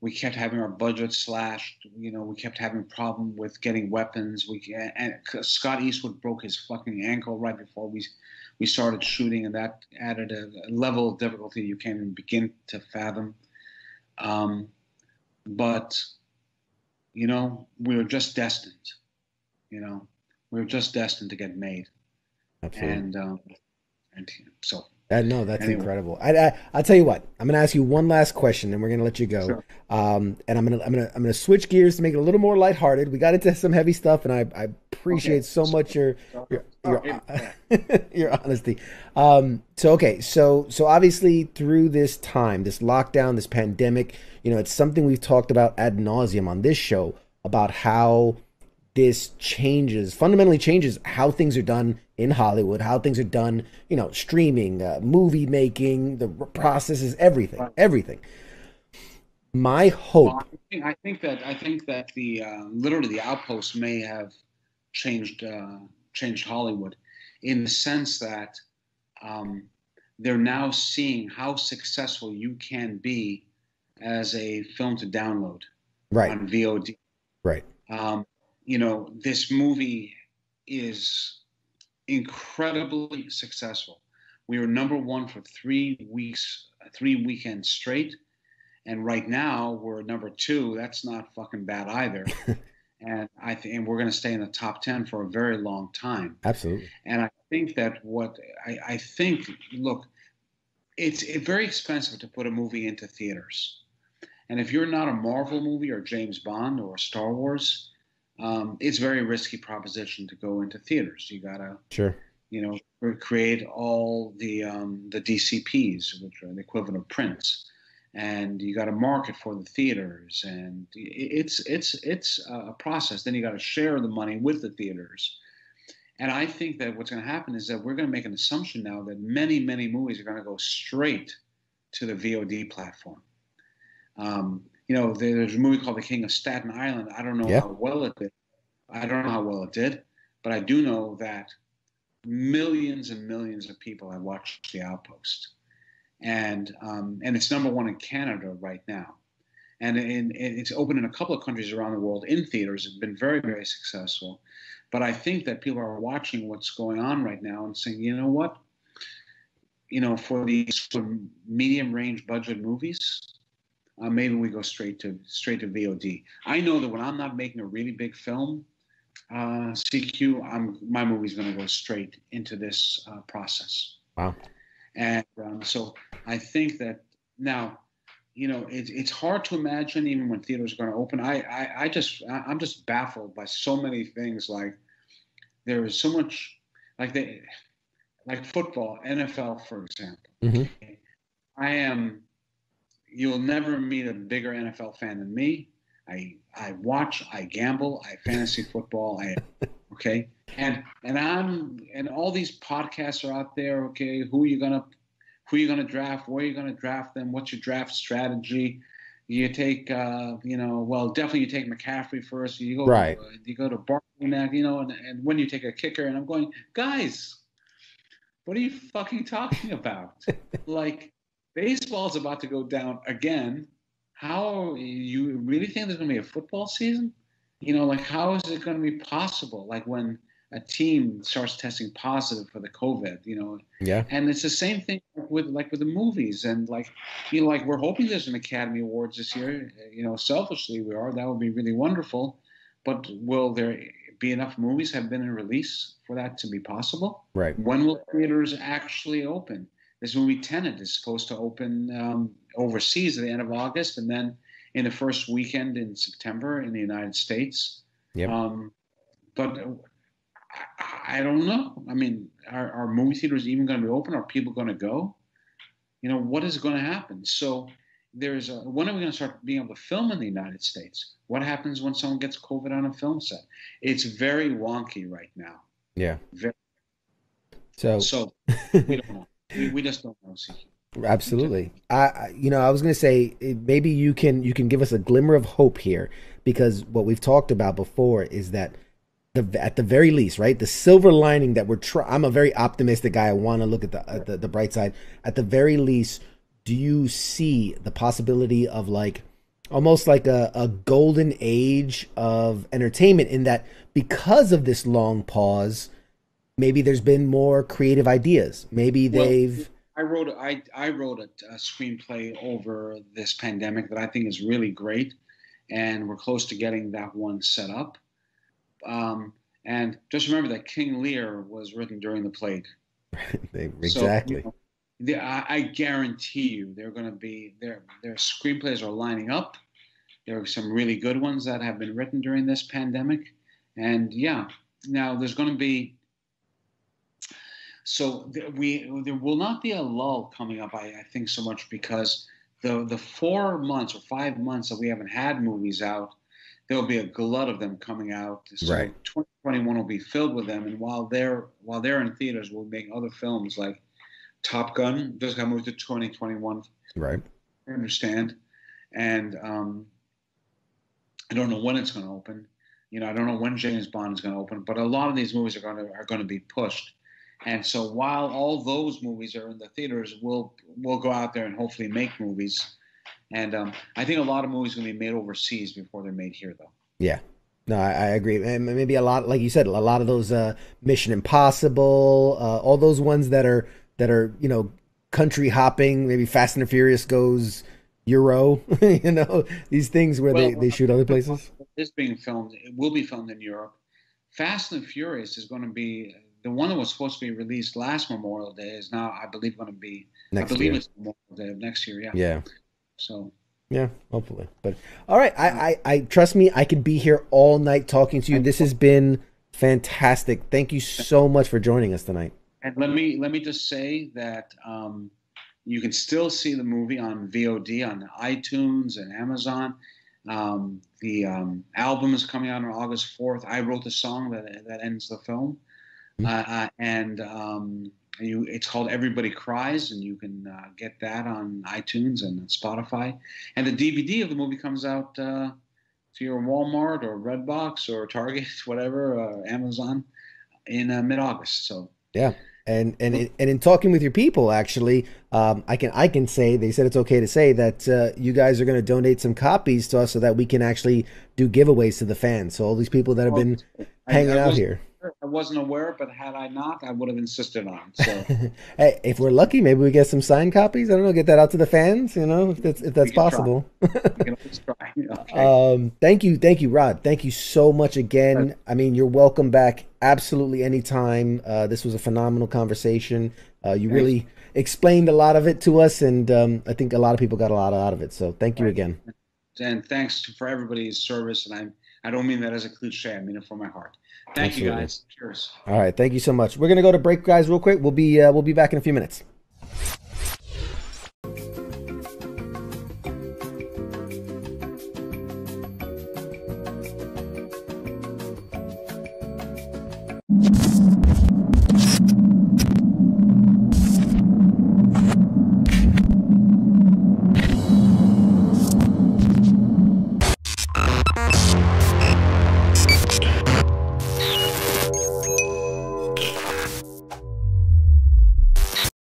we kept having our budget slashed. You know, we kept having problem with getting weapons. We and Scott Eastwood broke his fucking ankle right before we we started shooting, and that added a, level of difficulty you can't even begin to fathom. Um, but, you know, we were just destined. You know, we were just destined to get made. Absolutely. And, um, and so uh, no, that's anyway. incredible. I, I will tell you what. I'm gonna ask you one last question, and we're gonna let you go. Sure. Um, and I'm gonna I'm gonna I'm gonna switch gears to make it a little more lighthearted. We got into some heavy stuff, and I, I appreciate okay. so much your your your, your honesty. Um, so okay, so so obviously through this time, this lockdown, this pandemic, you know, it's something we've talked about ad nauseum on this show about how this changes fundamentally changes how things are done in Hollywood, how things are done, you know, streaming, uh, movie making, the processes, everything, everything. My hope. Well, I, think, I, think, that I think that the uh, literally the outpost may have changed uh, changed Hollywood in the sense that um, they're now seeing how successful you can be as a film to download right. on VOD. Right. Um, you know, this movie is incredibly successful. We were number one for three weeks, three weekends straight. And right now we're number two. That's not fucking bad either. and I think and we're going to stay in the top 10 for a very long time. Absolutely. And I think that what I, I think, look, it's, it's very expensive to put a movie into theaters. And if you're not a Marvel movie or James Bond or Star Wars, um, it's a very risky proposition to go into theaters. You gotta, sure, you know, create all the um, the DCPs, which are the equivalent of prints, and you got to market for the theaters, and it's it's it's a process. Then you got to share the money with the theaters. And I think that what's going to happen is that we're going to make an assumption now that many, many movies are going to go straight to the VOD platform. Um, you know, there's a movie called The King of Staten Island. I don't know yeah. how well it did. I don't know how well it did, but I do know that millions and millions of people have watched The Outpost, and um, and it's number one in Canada right now, and in, it's open in a couple of countries around the world in theaters. It's been very very successful, but I think that people are watching what's going on right now and saying, you know what, you know, for these medium range budget movies, uh, maybe we go straight to straight to VOD. I know that when I'm not making a really big film, uh, CQ, I'm, my movie's going to go straight into this uh, process. Wow. And um, so I think that now, you know, it, it's hard to imagine even when theaters are going to open. I, I, I just, I'm just baffled by so many things. Like there is so much, like they, like football, NFL, for example. Mm-hmm. I am you'll never meet a bigger NFL fan than me. I I watch, I gamble, I fantasy football, I okay, and and I'm and all these podcasts are out there. Okay, who are you gonna who are you gonna draft? Where are you gonna draft them? What's your draft strategy? You take, uh, you know, well, definitely you take McCaffrey first. You go, right. you go to Barkley now, you know, and, and when you take a kicker, and I'm going, guys, what are you fucking talking about? like, baseball's about to go down again. How you really think there's going to be a football season? You know, like how is it going to be possible? Like when a team starts testing positive for the COVID, you know. Yeah. And it's the same thing with like with the movies and like you know like we're hoping there's an Academy Awards this year. You know, selfishly we are. That would be really wonderful. But will there be enough movies have been in release for that to be possible? Right. When will theaters actually open? This movie Tenet is supposed to open um, overseas at the end of August, and then in the first weekend in September in the United States. Yep. Um, but I, I don't know. I mean, are, are movie theaters even going to be open? Are people going to go? You know, what is going to happen? So there's a, when are we going to start being able to film in the United States? What happens when someone gets COVID on a film set? It's very wonky right now. Yeah. Very, So so we don't know. We, just don't know. CQ. Absolutely. I, you know, I was going to say eh, maybe you can you can give us a glimmer of hope here because what we've talked about before is that the at the very least, right, the silver lining that we're trying. I'm a very optimistic guy. I want to look at the, at the the bright side. At the very least, do you see the possibility of like almost like a, a golden age of entertainment in that because of this long pause, maybe there's been more creative ideas. Maybe Well, they've I wrote a- I I wrote a, a screenplay over this pandemic that I think is really great, and we're close to getting that one set up. Um, and just remember that King Lear was written during the plague. They- So, exactly. you know, I, I guarantee you, they're going to be their their screenplays are lining up. There are some really good ones that have been written during this pandemic, and yeah, now there's going to be. So th- we there will not be a lull coming up. I, I think so much because the the four months or five months that we haven't had movies out, there will be a glut of them coming out. So Right. 2021 will be filled with them, and while they're while they're in theaters, we'll make other films like Top Gun just got moved to 2021. Right. I understand, and um, I don't know when it's going to open. You know, I don't know when James Bond is going to open, but a lot of these movies are going to are going to be pushed. And so while all those movies are in the theaters, we'll we'll go out there and hopefully make movies. And um, I think a lot of movies are going to be made overseas before they're made here, though. Yeah. No, I, I agree. And maybe a lot, like you said, a lot of those uh, Mission Impossible, uh, all those ones that are that are you know country hopping. Maybe Fast and the Furious goes Euro. you know these things where they, Well, they shoot other places. Is being filmed. It will be filmed in Europe. Fast and Furious is going to be the one that was supposed to be released last Memorial Day is now, I believe, going to be. Next I believe year. it's Memorial Day of next year. Yeah. Yeah. So Yeah, hopefully. But all right, I, I, I trust me, I could be here all night talking to you. This has been fantastic. Thank you so much for joining us tonight. And let me let me just say that um, you can still see the movie on VOD on iTunes and Amazon. Um, the um, album is coming out on August fourth. I wrote the song that that ends the film. Uh, uh, and um, you it's called Everybody Cries, and you can uh, get that on iTunes and Spotify. And the DVD of the movie comes out uh, to your Walmart or Redbox or Target, whatever, uh, Amazon, in uh, mid August. So. Yeah. And and in- and in talking with your people, actually, um, I can I can say they said it's okay to say that uh, you guys are going to donate some copies to us so that we can actually do giveaways to the fans. So all these people that have been I- hanging I out here. I wasn't aware, but had I not, I would have insisted on. So Hey, if we're lucky, maybe we get some signed copies. I don't know, get that out to the fans. You know, if that's if that's We can try. possible. we can always try. Okay. Um, thank you, thank you, Rod. Thank you so much again. I mean, you're welcome back absolutely anytime. Uh, this was a phenomenal conversation. Uh, you Thanks. really explained a lot of it to us, and um, I think a lot of people got a lot out of it. So thank you Right. again. and thanks for everybody's service. And I I don't mean that as a cliche. I mean it from my heart. Thank you guys. Cheers. All right, thank you so much. We're gonna go to break, guys, real quick. We'll be uh, we'll be back in a few minutes.